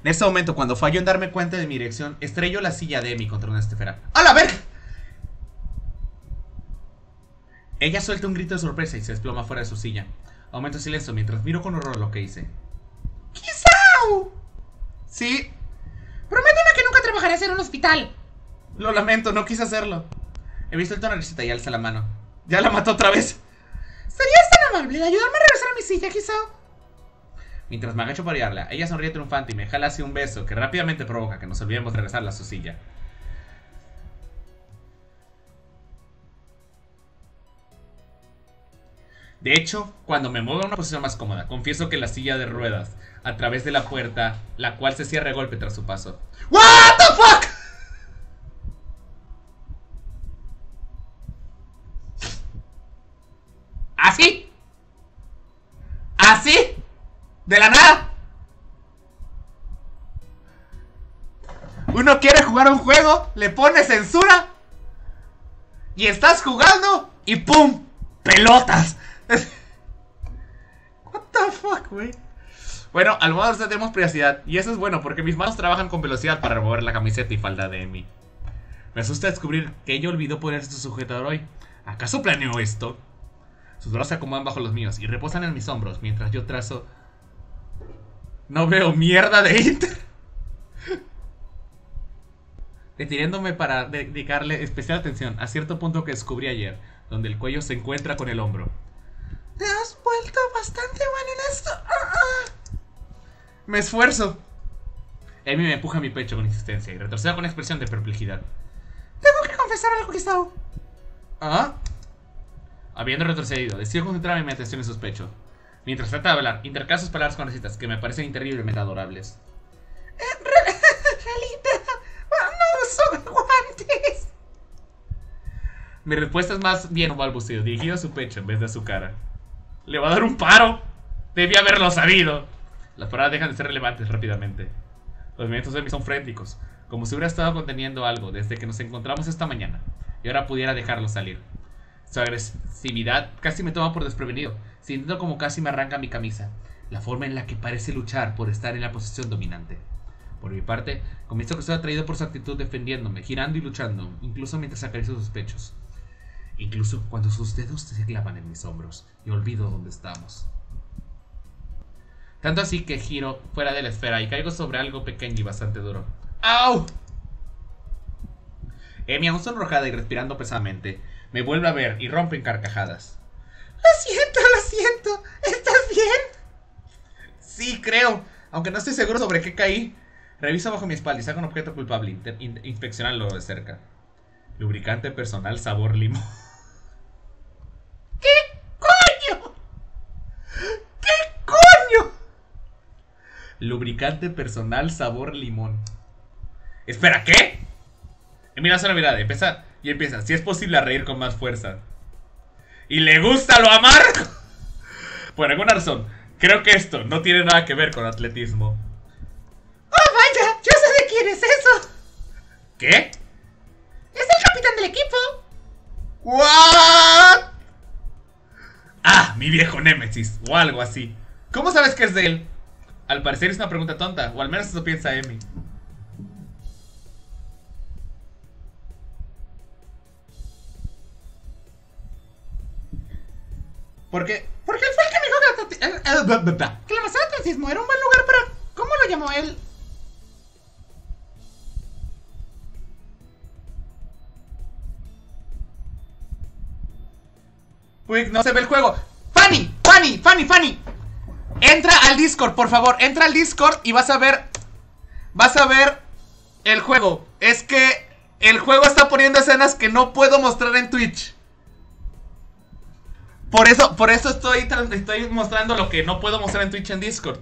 A: En este momento, cuando fallo en darme cuenta de mi dirección, estrello la silla de Emi contra una estefera. ¡A la verga! Ella suelta un grito de sorpresa y se desploma fuera de su silla. Aumento el silencio mientras miro con horror lo que hice.
B: ¡Quizá!
A: Sí,
B: Prométeme que nunca trabajarás en un hospital.
A: lo lamento, no quise hacerlo. He visto el tonarcita y alza la mano. Ya la mató otra vez.
B: ¿Serías tan amable de ayudarme a regresar a mi silla, quizá?
A: Mientras me agacho para guiarla, ella sonríe triunfante y me jala hacia un beso que rápidamente provoca que nos olvidemos de regresarla a su silla. De hecho, cuando me muevo a una posición más cómoda, confieso que la silla de ruedas, a través de la puerta, la cual se cierra de golpe tras su paso.
B: ¿What the fuck?
A: ¿Así? ¿Así? ¿De la nada? Uno quiere jugar un juego, le pone censura y estás jugando y ¡pum! ¡Pelotas! What the fuck, güey. Bueno, al modo tenemos privacidad y eso es bueno porque mis manos trabajan con velocidad para remover la camiseta y falda de Emi. Me asusta descubrir que ella olvidó ponerse su sujetador hoy. ¿Acaso planeó esto? Sus brazos se acomodan bajo los míos y reposan en mis hombros mientras yo trazo. No veo mierda de Inter. Deteniéndome para dedicarle especial atención a cierto punto que descubrí ayer, donde el cuello se encuentra con el hombro.
B: Te has vuelto bastante bueno en esto. Ah, ah.
A: Me esfuerzo. Amy me empuja a mi pecho con insistencia y retrocede con expresión de perplejidad.
B: Tengo que confesar algo, quizá.
A: ¿Ah? Habiendo retrocedido, decido concentrar mi atención en sus pechos. Mientras trata de hablar, intercalo sus palabras con recetas que me parecen terriblemente adorables.
B: Eh, Realita, no uso guantes.
A: Mi respuesta es más bien un balbuceo, dirigido a su pecho en vez de a su cara. Le va a dar un paro. Debía haberlo sabido. Las palabras dejan de ser relevantes rápidamente. Los movimientos de mí son frenéticos, como si hubiera estado conteniendo algo desde que nos encontramos esta mañana, y ahora pudiera dejarlo salir. Su agresividad casi me toma por desprevenido, sintiendo como casi me arranca mi camisa, la forma en la que parece luchar por estar en la posición dominante. Por mi parte, comienzo que estoy atraído por su actitud defendiéndome, girando y luchando, incluso mientras acaricio sus pechos. Incluso cuando sus dedos se clavan en mis hombros y olvido dónde estamos. Tanto así que giro fuera de la esfera y caigo sobre algo pequeño y bastante duro. ¡Au! Emi, aún sonrojada y respirando pesadamente, me vuelve a ver y rompe en carcajadas.
B: Lo siento, lo siento. ¿Estás bien?
A: Sí, creo. Aunque no estoy seguro sobre qué caí. Reviso bajo mi espalda y saco un objeto culpable. Inter- in- inspeccionarlo de cerca. Lubricante personal sabor limón.
B: ¡Coño! ¿Qué coño?
A: Lubricante personal sabor limón. Espera, ¿qué? Mira la mirada, empieza y empieza, si es posible a reír con más fuerza. Y le gusta lo amargo. Por alguna razón, creo que esto no tiene nada que ver con atletismo.
B: ¡Oh, vaya! Yo sé de quién es eso.
A: ¿Qué?
B: Es el capitán del equipo.
A: ¿What? Ah, mi viejo Némesis, o algo así. ¿Cómo sabes que es de él? Al parecer es una pregunta tonta, o al menos eso piensa Emi. Porque,
B: Porque él fue el que me dijo que, eh, eh, que la masada de atletismo era un buen lugar para... ¿Cómo lo llamó él?
A: Uy, no se ve el juego. Fanny, Fanny, Fanny, Fanny. Entra al Discord, por favor. Entra al Discord y vas a ver. Vas a ver el juego. Es que el juego está poniendo escenas que no puedo mostrar en Twitch. Por eso, por eso estoy, estoy mostrando lo que no puedo mostrar en Twitch en Discord.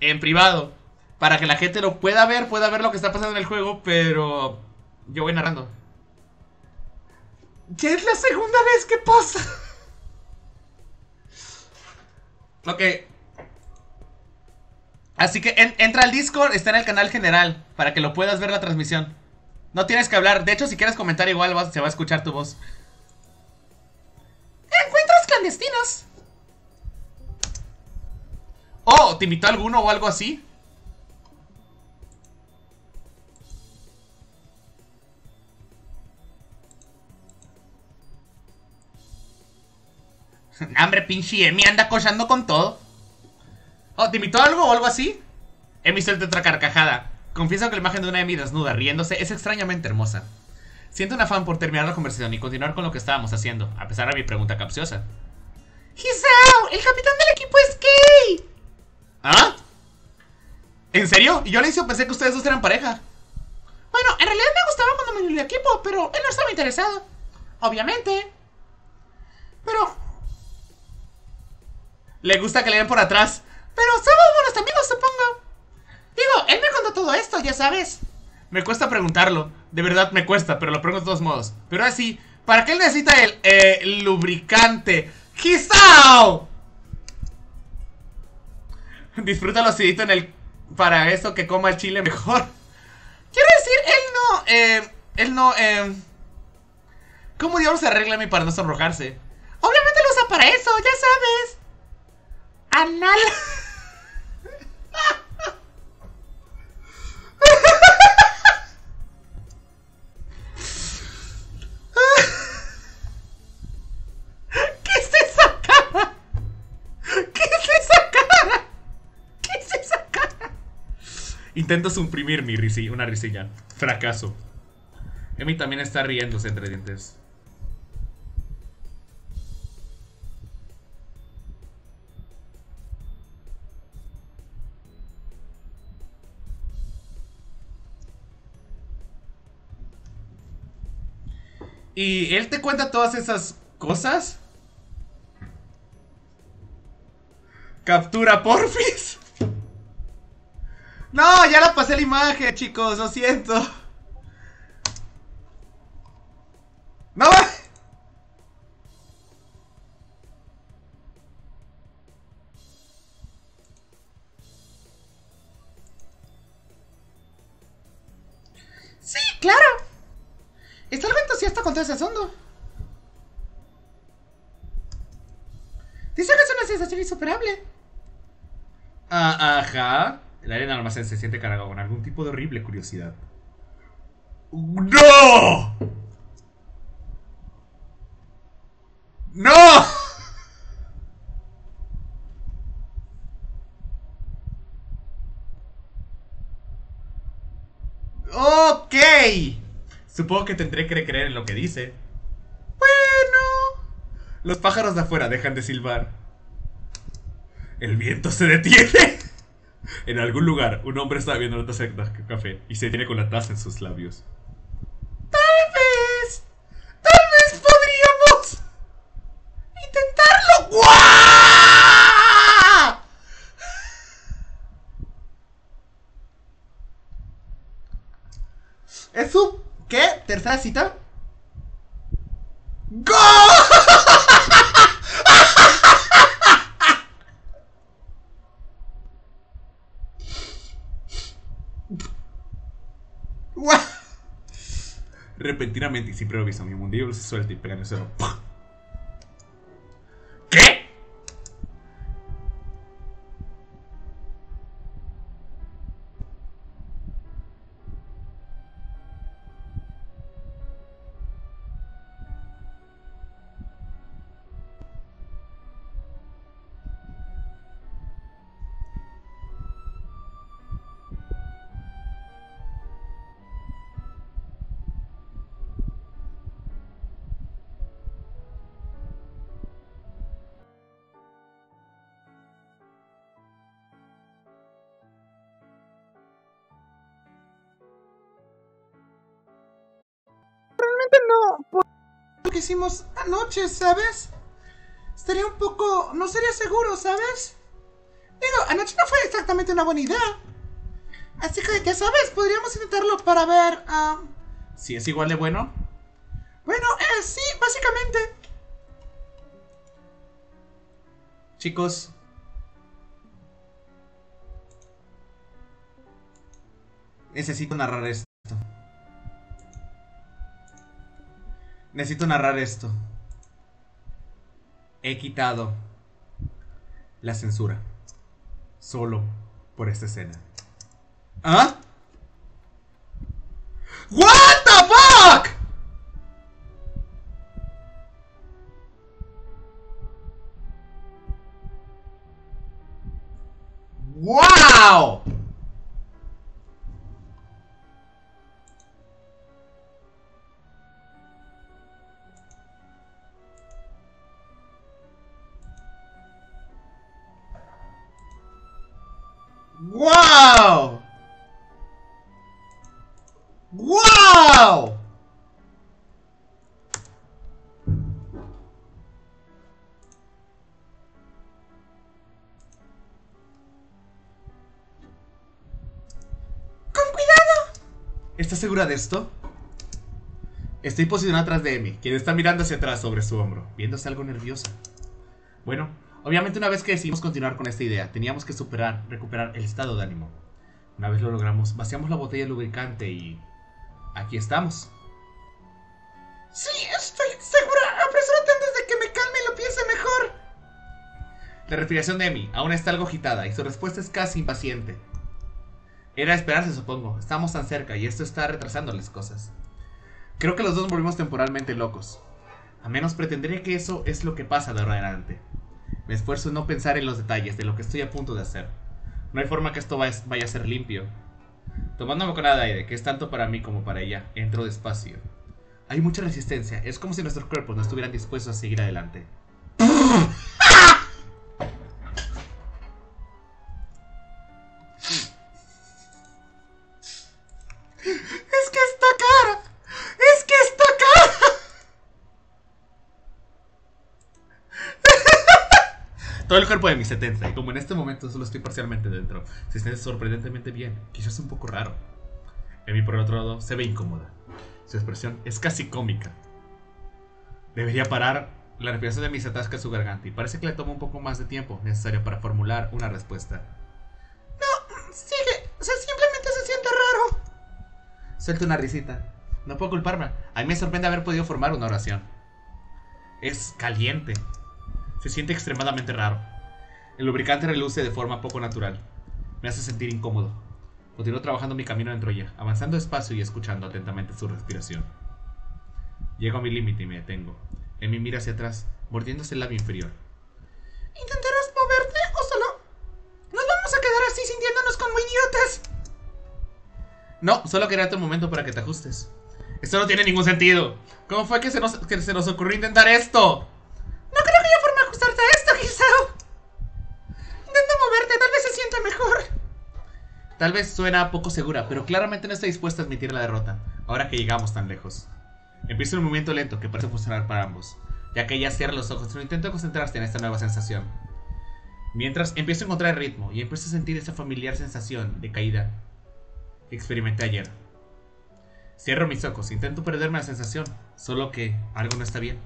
A: En privado. Para que la gente lo pueda ver, pueda ver lo que está pasando en el juego, pero yo voy narrando. Ya es la segunda vez que pasa. Ok. Así que en- entra al Discord, está en el canal general, para que lo puedas ver la transmisión. No tienes que hablar. De hecho, si quieres comentar igual, vas- se va a escuchar tu voz.
B: Encuentros clandestinos.
A: Oh, ¿te invitó alguno o algo así? Hambre, pinche Emi anda cochando con todo. Oh, ¿te invitó algo o algo así? Emi suelta otra carcajada. Confieso que la imagen de una Emi desnuda, riéndose, es extrañamente hermosa. Siento un afán por terminar la conversación y continuar con lo que estábamos haciendo, a pesar de mi pregunta capciosa.
B: Hisao, el capitán del equipo es gay.
A: ¿Ah? ¿En serio? Yo al inicio pensé que ustedes dos eran pareja.
B: Bueno, en realidad me gustaba cuando me uní al equipo, pero él no estaba interesado. Obviamente. Pero,
A: Le gusta que le den por atrás.
B: pero somos buenos amigos, supongo. Digo, él me contó todo esto, ya sabes.
A: Me cuesta preguntarlo. De verdad me cuesta, pero lo pregunto de todos modos. Pero así, ¿para qué necesita el eh, lubricante? ¡Hisao! Disfrútalo acidito en el... Para eso que coma el chile mejor. Quiero decir, él no... Eh, él no... Eh, ¿Cómo diablos se arregla a mí para no sonrojarse?
B: Obviamente lo usa para eso, ya sabes. Anal.
A: Intento suprimir mi risilla, una risilla. Fracaso. Emi también está riéndose entre dientes. ¿Y él te cuenta todas esas cosas? Captura porfis. No, ya la pasé la imagen, chicos, lo siento. No. se siente cargado con algún tipo de horrible curiosidad. ¡No! ¡No! Ok. Supongo que tendré que creer en lo que dice. Bueno. Los pájaros de afuera dejan de silbar. El viento se detiene. En algún lugar, un hombre está bebiendo una taza de café y se detiene con la taza en sus labios. Tal vez. Tal vez podríamos intentarlo. ¡Guau!
B: ¿Es su qué? ¿Tercera cita?
A: ¡Go!
B: Guau.
A: Repentinamente y sin preaviso, mi mundillo se suelta y pega en el suelo. ¡Pah!
B: Que hicimos anoche, ¿sabes? Estaría un poco. No sería seguro, ¿sabes? Digo, anoche no fue exactamente una buena idea. Así que, ya sabes, podríamos intentarlo para ver. ah,
A: Si es igual de bueno.
B: Bueno, eh, sí, básicamente.
A: Chicos. Necesito narrar esto. Necesito narrar esto. He quitado la censura. Solo por esta escena. ¿Ah? ¿What the fuck? ¡Wow! Segura de esto? Estoy posicionado atrás de Emi, quien está mirando hacia atrás sobre su hombro, viéndose algo nerviosa. Bueno, obviamente una vez que decidimos continuar con esta idea, teníamos que superar, recuperar el estado de ánimo. Una vez lo logramos, vaciamos la botella de lubricante y... Aquí estamos.
B: Sí, estoy segura. Apresúrate antes de que me calme y lo piense mejor.
A: La respiración de Emi aún está algo agitada y su respuesta es casi impaciente. Era esperarse, supongo. Estamos tan cerca y esto está retrasando las cosas. Creo que los dos volvimos temporalmente locos. A menos pretenderé que eso es lo que pasa de ahora adelante. Me esfuerzo en no pensar en los detalles de lo que estoy a punto de hacer. No hay forma que esto vaya vaya a ser limpio. Tomando una bocanada de aire, que es tanto para mí como para ella, entro despacio. Hay mucha resistencia, es como si nuestros cuerpos no estuvieran dispuestos a seguir adelante. Cuerpo de mi 70, y como en este momento solo estoy parcialmente dentro, se siente sorprendentemente bien, quizás un poco raro. Emi, por el otro lado, se ve incómoda. Su expresión es casi cómica. Debería parar. La respiración de mi se atasca su garganta y parece que le toma un poco más de tiempo necesario para formular una respuesta.
B: No, sigue. O sea, simplemente se siente raro.
A: Suelta una risita. No puedo culparme. A mí me sorprende haber podido formar una oración. Es caliente. Se siente extremadamente raro. El lubricante reluce de forma poco natural. Me hace sentir incómodo. Continúo trabajando mi camino dentro de ella, avanzando despacio y escuchando atentamente su respiración. Llego a mi límite y me detengo. Emi mira hacia atrás, mordiéndose el labio inferior.
B: ¿Intentarás moverte o solo nos vamos a quedar así sintiéndonos como idiotas?
A: No, solo quería un momento para que te ajustes. Esto no tiene ningún sentido. ¿Cómo fue que se nos, que se nos ocurrió intentar esto?
B: Tal vez
A: suena poco segura, pero claramente no está dispuesta a admitir la derrota, ahora que llegamos tan lejos. Empieza un movimiento lento que parece funcionar para ambos, ya que ella cierra los ojos e intenta concentrarse en esta nueva sensación. Mientras empiezo a encontrar ritmo y empiezo a sentir esa familiar sensación de caída que experimenté ayer. Cierro mis ojos, intento perderme la sensación, solo que algo no está bien.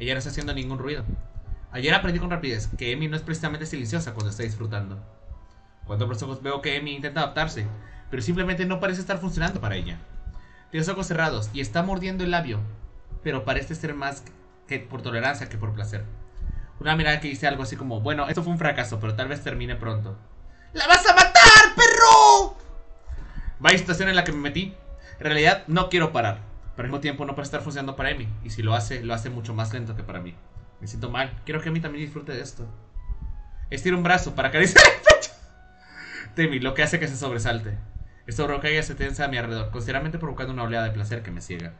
A: Ella no está haciendo ningún ruido. Ayer aprendí con rapidez que Emi no es precisamente silenciosa cuando está disfrutando. Cuando los ojos veo que Emi intenta adaptarse, pero simplemente no parece estar funcionando para ella. Tiene los ojos cerrados y está mordiendo el labio, pero parece ser más que por tolerancia que por placer. Una mirada que dice algo así como, bueno, esto fue un fracaso, pero tal vez termine pronto.
B: ¡La vas a matar, perro!
A: Vaya situación en la que me metí. En realidad no quiero parar, pero al mismo tiempo no parece estar funcionando para Emi, y si lo hace, lo hace mucho más lento que para mí. Me siento mal, quiero que Emi también disfrute de esto. Estira un brazo para acariciar el pecho. Temi, lo que hace que se sobresalte. Que ella se tensa a mi alrededor, considerablemente provocando una oleada de placer que me ciega.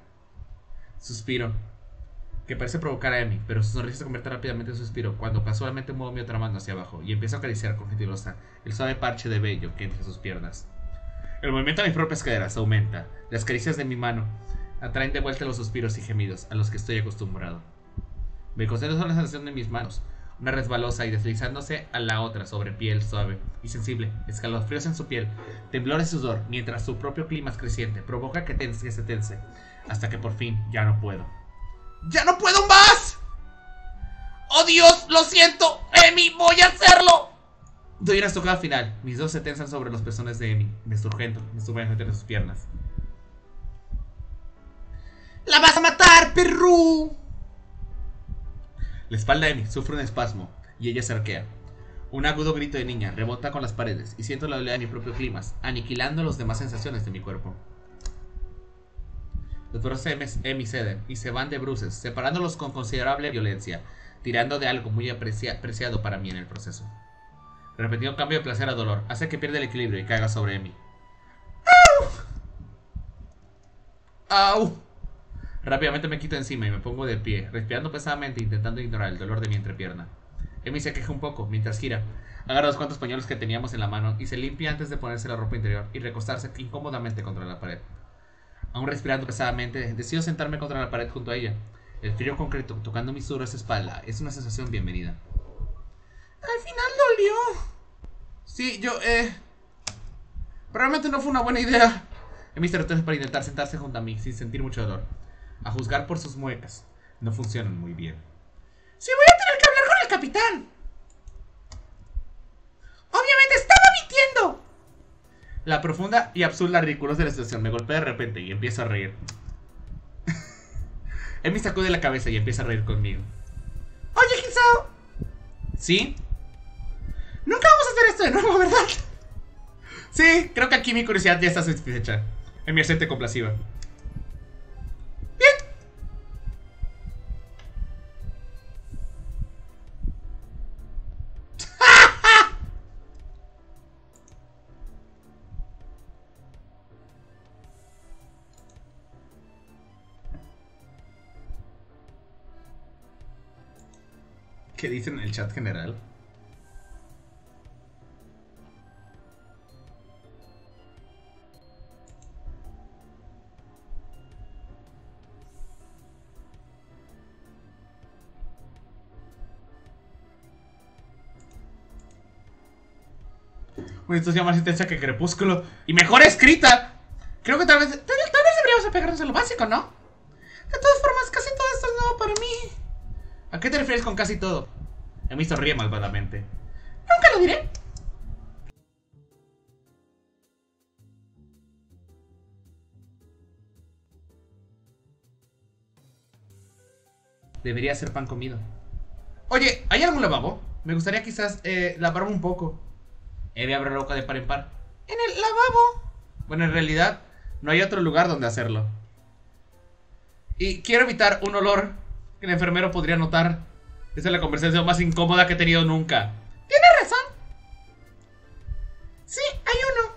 A: Suspiro, que parece provocar a Emi, pero su sonrisa se convierte rápidamente en suspiro cuando casualmente muevo mi otra mano hacia abajo y empiezo a acariciar con gentileza el suave parche de vello que entre sus piernas. El movimiento de mis propias caderas aumenta, las caricias de mi mano atraen de vuelta los suspiros y gemidos a los que estoy acostumbrado. Me concentro en la sensación de mis manos, una resbalosa y deslizándose a la otra sobre piel suave y sensible, escalofríos en su piel, temblores de sudor, mientras su propio clima creciente provoca que, se tense, hasta que por fin ya no puedo.
B: ¡Ya no puedo más! ¡Oh Dios! ¡Lo siento! ¡Emi! ¡Voy a hacerlo!
A: Doy una estocada final. Mis dedos se tensan sobre los pezones de Emi. Me surgento, me sumerjo entre sus piernas.
B: ¡La vas a matar, perro!
A: La espalda de Emi sufre un espasmo y ella se arquea. Un agudo grito de niña rebota con las paredes y siento la oleada de mi propio clima, aniquilando las demás sensaciones de mi cuerpo. Los brazos de Emi- ceden y se van de bruces, separándolos con considerable violencia, tirando de algo muy aprecia- apreciado para mí en el proceso. Repetido cambio de placer a dolor hace que pierda el equilibrio y caiga sobre Emi. ¡Au! Rápidamente me quito encima y me pongo de pie, respirando pesadamente e intentando ignorar el dolor de mi entrepierna. Emi se queja un poco mientras gira, agarra los cuantos pañuelos que teníamos en la mano y se limpia antes de ponerse la ropa interior y recostarse incómodamente contra la pared. Aún respirando pesadamente, decido sentarme contra la pared junto a ella. El frío concreto tocando mi gruesa espalda es una sensación bienvenida.
B: Al final dolió.
A: Sí, yo, eh. Probablemente no fue una buena idea. Emi se retuerce para intentar sentarse junto a mí sin sentir mucho dolor. A juzgar por sus muecas, no funcionan muy bien.
B: Sí, voy a tener que hablar con el capitán. Obviamente estaba mintiendo.
A: La profunda y absurda ridiculez de la situación me golpea de repente y empiezo a reír. Emi sacude la cabeza y empieza a reír conmigo.
B: Oye, Gisao,
A: ¿Sí?
B: nunca vamos a hacer esto de nuevo, ¿verdad?
A: Sí, creo que aquí mi curiosidad ya está satisfecha. En mi acente complaciva. Dicen en el chat general? Una historia más intensa que Crepúsculo y mejor escrita. Creo que tal vez, tal vez deberíamos apegarnos a lo básico, ¿no?
B: De todas formas, casi todo esto es nuevo para mí.
A: ¿A qué te refieres con casi todo? Emi sonríe malvadamente.
B: Nunca lo diré.
A: Debería ser pan comido. Oye, ¿hay algún lavabo? Me gustaría quizás eh, lavarme un poco. Emi abre la boca de par en par.
B: En el lavabo.
A: Bueno, en realidad, no hay otro lugar donde hacerlo. Y quiero evitar un olor que el enfermero podría notar. Esa es la conversación más incómoda que he tenido nunca.
B: Tienes razón. Sí, hay uno.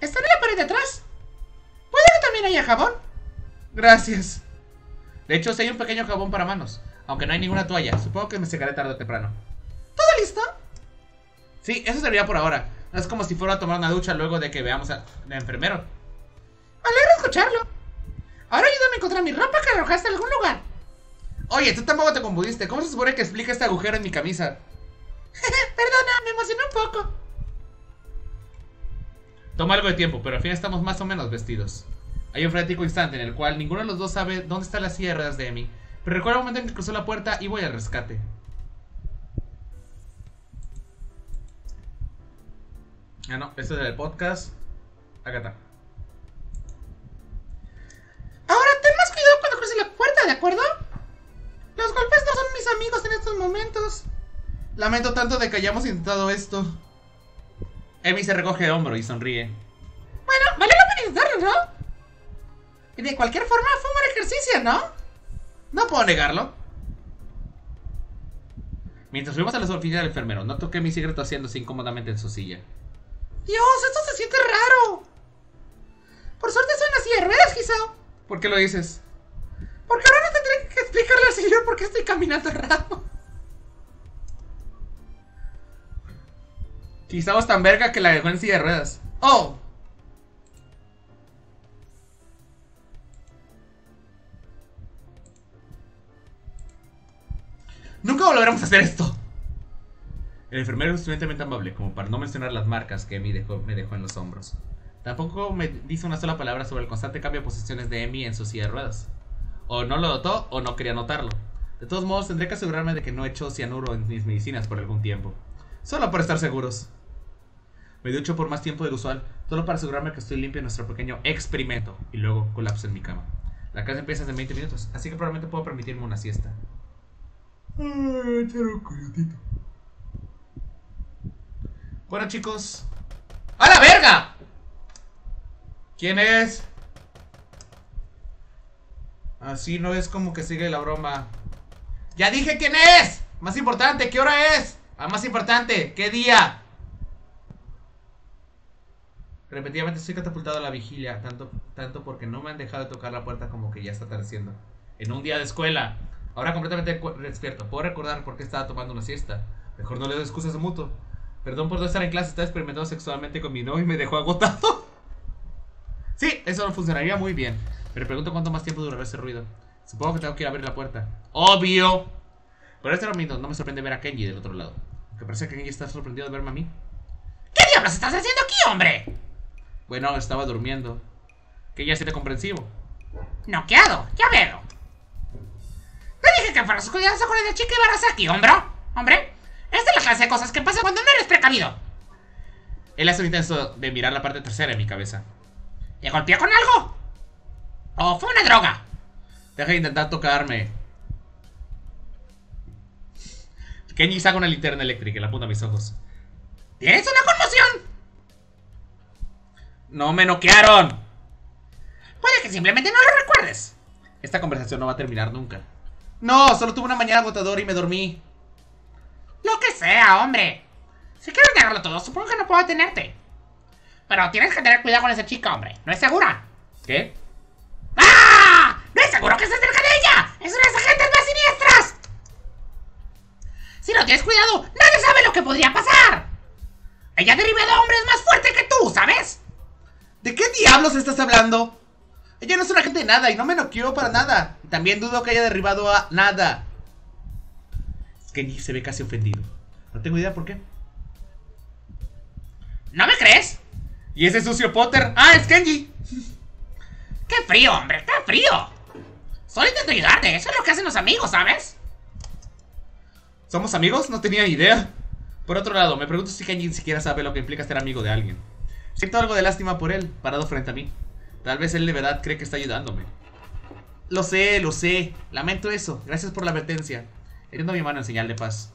B: Está
A: también haya jabón? Gracias. De hecho, sí hay un pequeño jabón para manos. Aunque no hay ninguna toalla. Supongo que me secaré tarde o temprano.
B: ¿Todo listo?
A: Sí, eso serviría por ahora. No es como si fuera a tomar una ducha luego de que veamos al enfermero.
B: Me alegra escucharlo. Ahora ayúdame a encontrar mi ropa que arrojaste en algún lugar.
A: Oye, tú tampoco te confundiste. ¿Cómo se supone que explica este agujero en mi camisa?
B: Perdona, me emocioné un poco.
A: Toma algo de tiempo, pero al fin estamos más o menos vestidos. Hay un frenético instante en el cual ninguno de los dos sabe dónde está la silla de ruedas de Emi. Pero recuerda el momento en que cruzó la puerta y voy al rescate. Ah, no, este es el podcast. Acá está.
B: Ahora ten más cuidado cuando cruces la puerta, ¿de acuerdo? Los golpes no son mis amigos en estos momentos.
A: Lamento tanto de que hayamos intentado esto. Emi se recoge de hombro y sonríe.
B: Bueno, vale la pena intentarlo, ¿no? Y de cualquier forma fue un buen ejercicio, ¿no?
A: No puedo negarlo. Mientras fuimos a la oficina del enfermero, noto que mi sigue haciéndose incómodamente en su silla.
B: Dios, esto se siente raro. Por suerte soy una silla de ruedas, Gisao.
A: ¿Por qué lo dices?
B: Porque ahora no tendré que explicarle al señor por qué estoy caminando raro.
A: Quizá es tan verga que la dejó en silla de ruedas. ¡Oh! Nunca volveremos a hacer esto. El enfermero es suficientemente amable como para no mencionar las marcas que Emi dejó, me dejó en los hombros. Tampoco me dice una sola palabra sobre el constante cambio de posiciones de Emi en su silla de ruedas. O no lo notó o no quería notarlo. De todos modos, tendré que asegurarme de que no echo cianuro en mis medicinas por algún tiempo. Solo por estar seguros. Me ducho por más tiempo del usual, solo para asegurarme que estoy limpio en nuestro pequeño experimento, y luego colapso en mi cama. La clase empieza en 20 minutos, así que probablemente puedo permitirme una siesta. Bueno, chicos. ¡A la verga! ¿Quién es? Así no es como que sigue la broma. ¡Ya dije quién es! Más importante, ¿qué hora es? Ah, más importante, ¿qué día? Repetidamente estoy catapultado a la vigilia, tanto, tanto porque no me han dejado de tocar la puerta como que ya está atardeciendo. En un día de escuela. Ahora completamente despierto. Puedo recordar por qué estaba tomando una siesta. Mejor no le doy excusas de mutuo. Perdón por no estar en clase, estaba experimentando sexualmente con mi novio y me dejó agotado. Sí, eso funcionaría muy bien. Pero pregunto cuánto más tiempo durará ese ruido. Supongo que tengo que ir a abrir la puerta. ¡Obvio! Por este momento no me sorprende ver a Kenji del otro lado. Aunque parece que Kenji está sorprendido de verme a mí.
B: ¿Qué diablos estás haciendo aquí, hombre?
A: Bueno, estaba durmiendo. Que ya siete comprensivo.
B: Noqueado, ya veo. Te dije que fueras cuidadoso con esa chica y aquí, hombro. Hombre, esta es la clase de cosas que pasan cuando no eres precavido.
A: Él hace un intento de mirar la parte trasera de mi cabeza.
B: ¿Te golpeó con algo? ¿O fue una droga?
A: Deja de intentar tocarme. Kenji saca una linterna eléctrica y la apunta a mis ojos.
B: ¿Tienes una conmoción?
A: ¡No me noquearon!
B: Puede que simplemente no lo recuerdes.
A: Esta conversación no va a terminar nunca. No, solo tuve una mañana agotadora y me dormí.
B: Lo que sea, hombre. Si quieres negarlo todo, supongo que no puedo detenerte. Pero tienes que tener cuidado con esa chica, hombre. ¿No es segura?
A: ¿Qué?
B: ¡Ah! ¡No es seguro que estés cerca de ella! ¡Es una de esas agentes más siniestras! Si no tienes cuidado, nadie sabe lo que podría pasar. Ella ha derribado a hombres más fuertes que tú, ¿sabes?
A: ¿De qué diablos estás hablando? Ella no es una agente de nada y no me noqueó para nada. Y también dudo que haya derribado a nada. Kenji se ve casi ofendido. No tengo idea por qué.
B: ¿No me crees?
A: ¿Y ese sucio Potter? ¡Ah, es Kenji!
B: ¡Qué frío, hombre! ¡Qué frío! Solo intento ayudarte. Eso es lo que hacen los amigos, ¿sabes?
A: ¿Somos amigos? No tenía idea. Por otro lado, me pregunto si Kenji ni siquiera sabe lo que implica ser amigo de alguien. Siento algo de lástima por él, parado frente a mí. Tal vez él de verdad cree que está ayudándome. Lo sé, lo sé. Lamento eso. Gracias por la advertencia. Extiendo mi mano en señal de paz.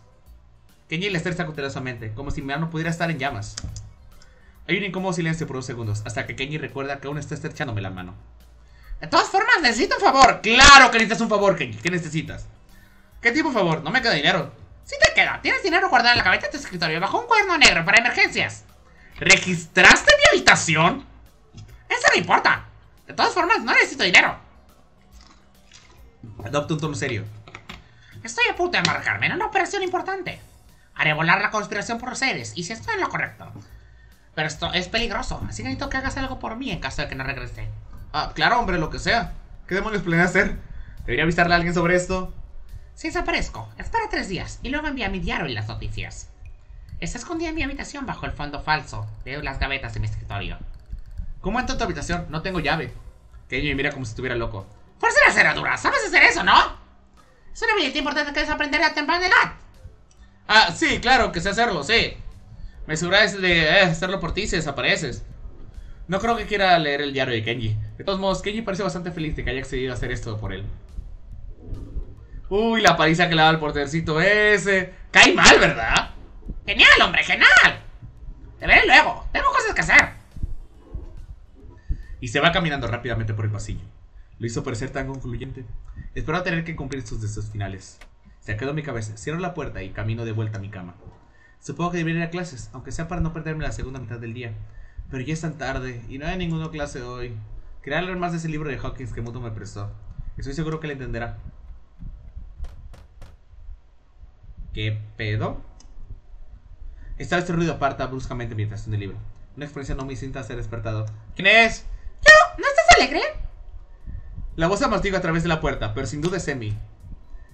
A: Kenji le estresa cautelosamente, como si mi mano pudiera estar en llamas. Hay un incómodo silencio por unos segundos, hasta que Kenji recuerda que aún está estrechándome la mano.
B: De todas formas, necesito un favor.
A: ¡Claro que necesitas un favor, Kenji! ¿Qué necesitas? ¿Qué tipo de favor? No me queda dinero.
B: Si te queda, tienes dinero guardado en la gaveta de tu escritorio bajo un cuaderno negro para emergencias.
A: ¿Registraste mi habitación?
B: Eso no importa. De todas formas, no necesito dinero.
A: Adopta un tono serio.
B: Estoy a punto de embarcarme en una operación importante. Haré volar la conspiración por los aires, y si estoy en lo correcto. Pero esto es peligroso, así que necesito que hagas algo por mí en caso de que no regrese.
A: Ah, claro, hombre, lo que sea. ¿Qué demonios planeas hacer? ¿Debería avisarle a alguien sobre esto?
B: Si desaparezco, espera tres días y luego envía mi diario y las noticias. Está escondida en mi habitación bajo el fondo falso de las gavetas de mi escritorio.
A: ¿Cómo entro a tu habitación? No tengo llave. Kenji me mira como si estuviera loco.
B: Fuerza la cerradura, ¿sabes hacer eso, no? Es una habilidad importante que debes aprender a temprana edad.
A: Ah, sí, claro, que sé hacerlo, sí. Me aseguras de eh, hacerlo por ti si desapareces. No creo que quiera leer el diario de Kenji. De todos modos, Kenji parece bastante feliz de que haya accedido a hacer esto por él. Uy, la paliza que le da al portercito ese. Cae mal, ¿verdad?
B: Genial, hombre, genial. Te veré luego, tengo cosas que hacer.
A: Y se va caminando rápidamente por el pasillo. Lo hizo parecer tan concluyente. Espero tener que cumplir sus deseos finales. Se quedó mi cabeza, cierro la puerta y camino de vuelta a mi cama. Supongo que debería ir a clases, aunque sea para no perderme la segunda mitad del día. Pero ya es tan tarde y no hay ninguna clase hoy. Quería leer más de ese libro de Hawkins que Muto me prestó. Estoy seguro que le entenderá. ¿Qué pedo? Esta vez este ruido aparta bruscamente mi atención del libro. Una experiencia no me sienta ser despertado. ¿Quién es?
B: ¿Yo? ¿No estás alegre?
A: La voz amortigua a través de la puerta, pero sin duda es Emi.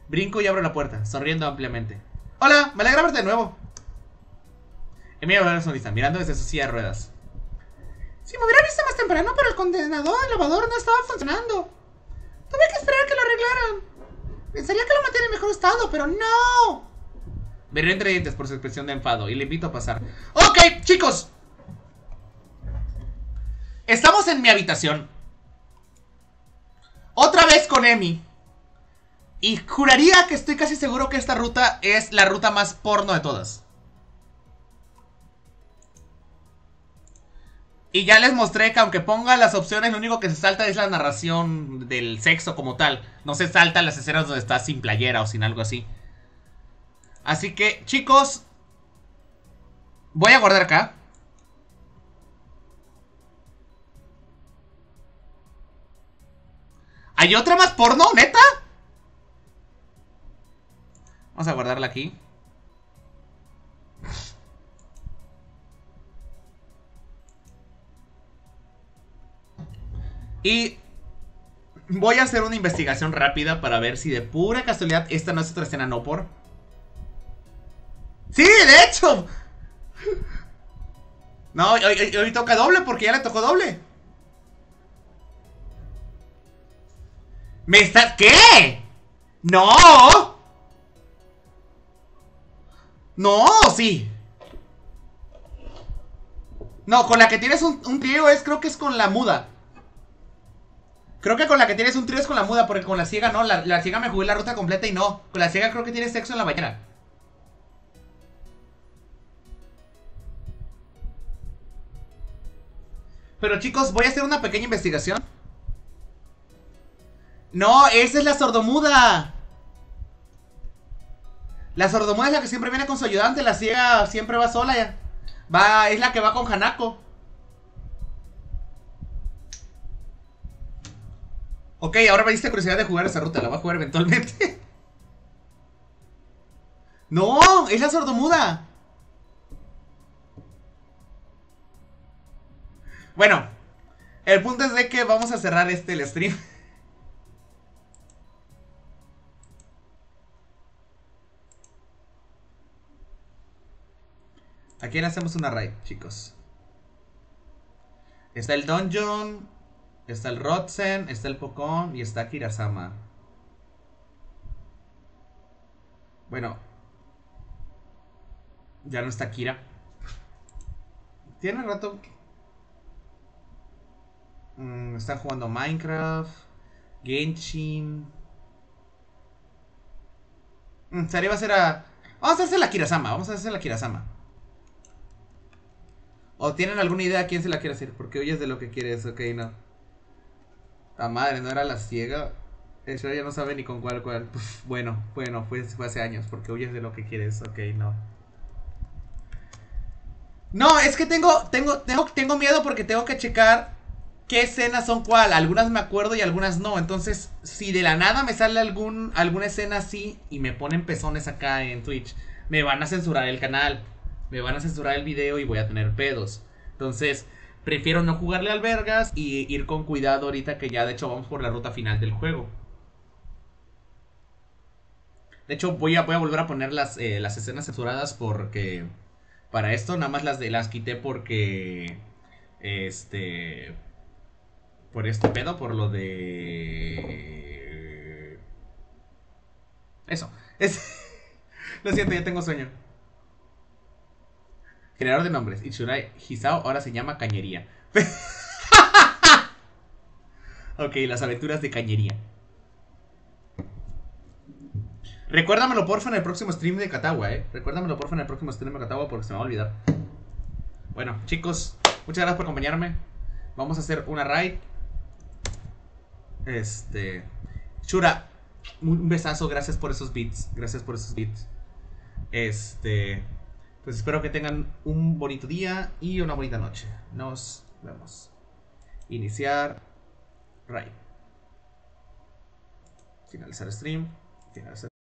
A: Brinco y abro la puerta, sonriendo ampliamente. Hola, me alegra verte de nuevo. Emi abre la sonrisa, mirando desde su silla de ruedas.
B: Si me hubiera visto más temprano, pero el condenador elevador no estaba funcionando. Tuve que esperar que lo arreglaran. Pensaría que lo mantiene en mejor estado, pero no.
A: Me entre dientes por su expresión de enfado y le invito a pasar. Ok, chicos. Estamos en mi habitación. Otra vez con Emi. Y juraría que estoy casi seguro que esta ruta es la ruta más porno de todas. Y ya les mostré que aunque ponga las opciones, lo único que se salta es la narración del sexo como tal. No se salta las escenas donde está sin playera o sin algo así. Así que, chicos, voy a guardar acá. ¿Hay otra más porno, neta? Vamos a guardarla aquí. Y voy a hacer una investigación rápida para ver si de pura casualidad esta no es otra escena no por. Sí, de hecho. No, hoy, toca doble porque ya le tocó doble. ¿Me está... ¿Qué? No. No, sí. No, con la que tienes un, un trío es, creo que es con la muda. Creo que con la que tienes un trío es con la muda, porque con la ciega no. La, ciega me jugué la ruta completa y no. Con la ciega creo que tienes sexo en la bañera. Pero chicos, voy a hacer una pequeña investigación. No, esa es la sordomuda. La sordomuda es la que siempre viene con su ayudante. La ciega siempre va sola ya. Va, es la que va con Hanako. Ok, ahora me diste curiosidad de jugar esa ruta. La voy a jugar eventualmente. no, es la sordomuda. Bueno, el punto es de que vamos a cerrar este el stream. ¿A quién hacemos una raid, chicos? Está el Dungeon, está el Rodsen, está el Pokon y está Kirasama. Bueno. Ya no está Kira. Tiene rato que- Mm, están jugando Minecraft, Genshin. Mm, Sari va a ser a. Vamos a hacer la Kirasama, vamos a hacer la Kirasama. ¿O tienen alguna idea a quién se la quiere hacer? Porque oyes de lo que quieres, ok, no. La madre, no era la ciega. Eso ya no sabe ni con cuál, cuál. Puf, bueno, bueno, fue, hace años, porque oyes de lo que quieres, ok, no. No, es que tengo, tengo, tengo, tengo miedo porque tengo que checar qué escenas son cuál. Algunas me acuerdo y algunas no. Entonces, si de la nada me sale algún, alguna escena así y me ponen pezones acá en Twitch, me van a censurar el canal. Me van a censurar el video y voy a tener pedos. Entonces, prefiero no jugarle al vergas y ir con cuidado ahorita que ya de hecho vamos por la ruta final del juego. De hecho, voy a, voy a volver a poner las, eh, las escenas censuradas porque para esto nada más las las quité porque este por este pedo, por lo de eso. Es Lo siento, ya tengo sueño. Creador de nombres, Itsurai Hisao ahora se llama Cañería. ok, las aventuras de Cañería. Recuérdamelo porfa en el próximo stream de Catagua, eh. Recuérdamelo porfa en el próximo stream de Catagua porque se me va a olvidar. Bueno, chicos, muchas gracias por acompañarme. Vamos a hacer una raid. Este. Shura, un besazo, gracias por esos beats. Gracias por esos beats. Este. Pues espero que tengan un bonito día y una bonita noche. Nos vemos. Iniciar raid. Finalizar stream. Finalizar.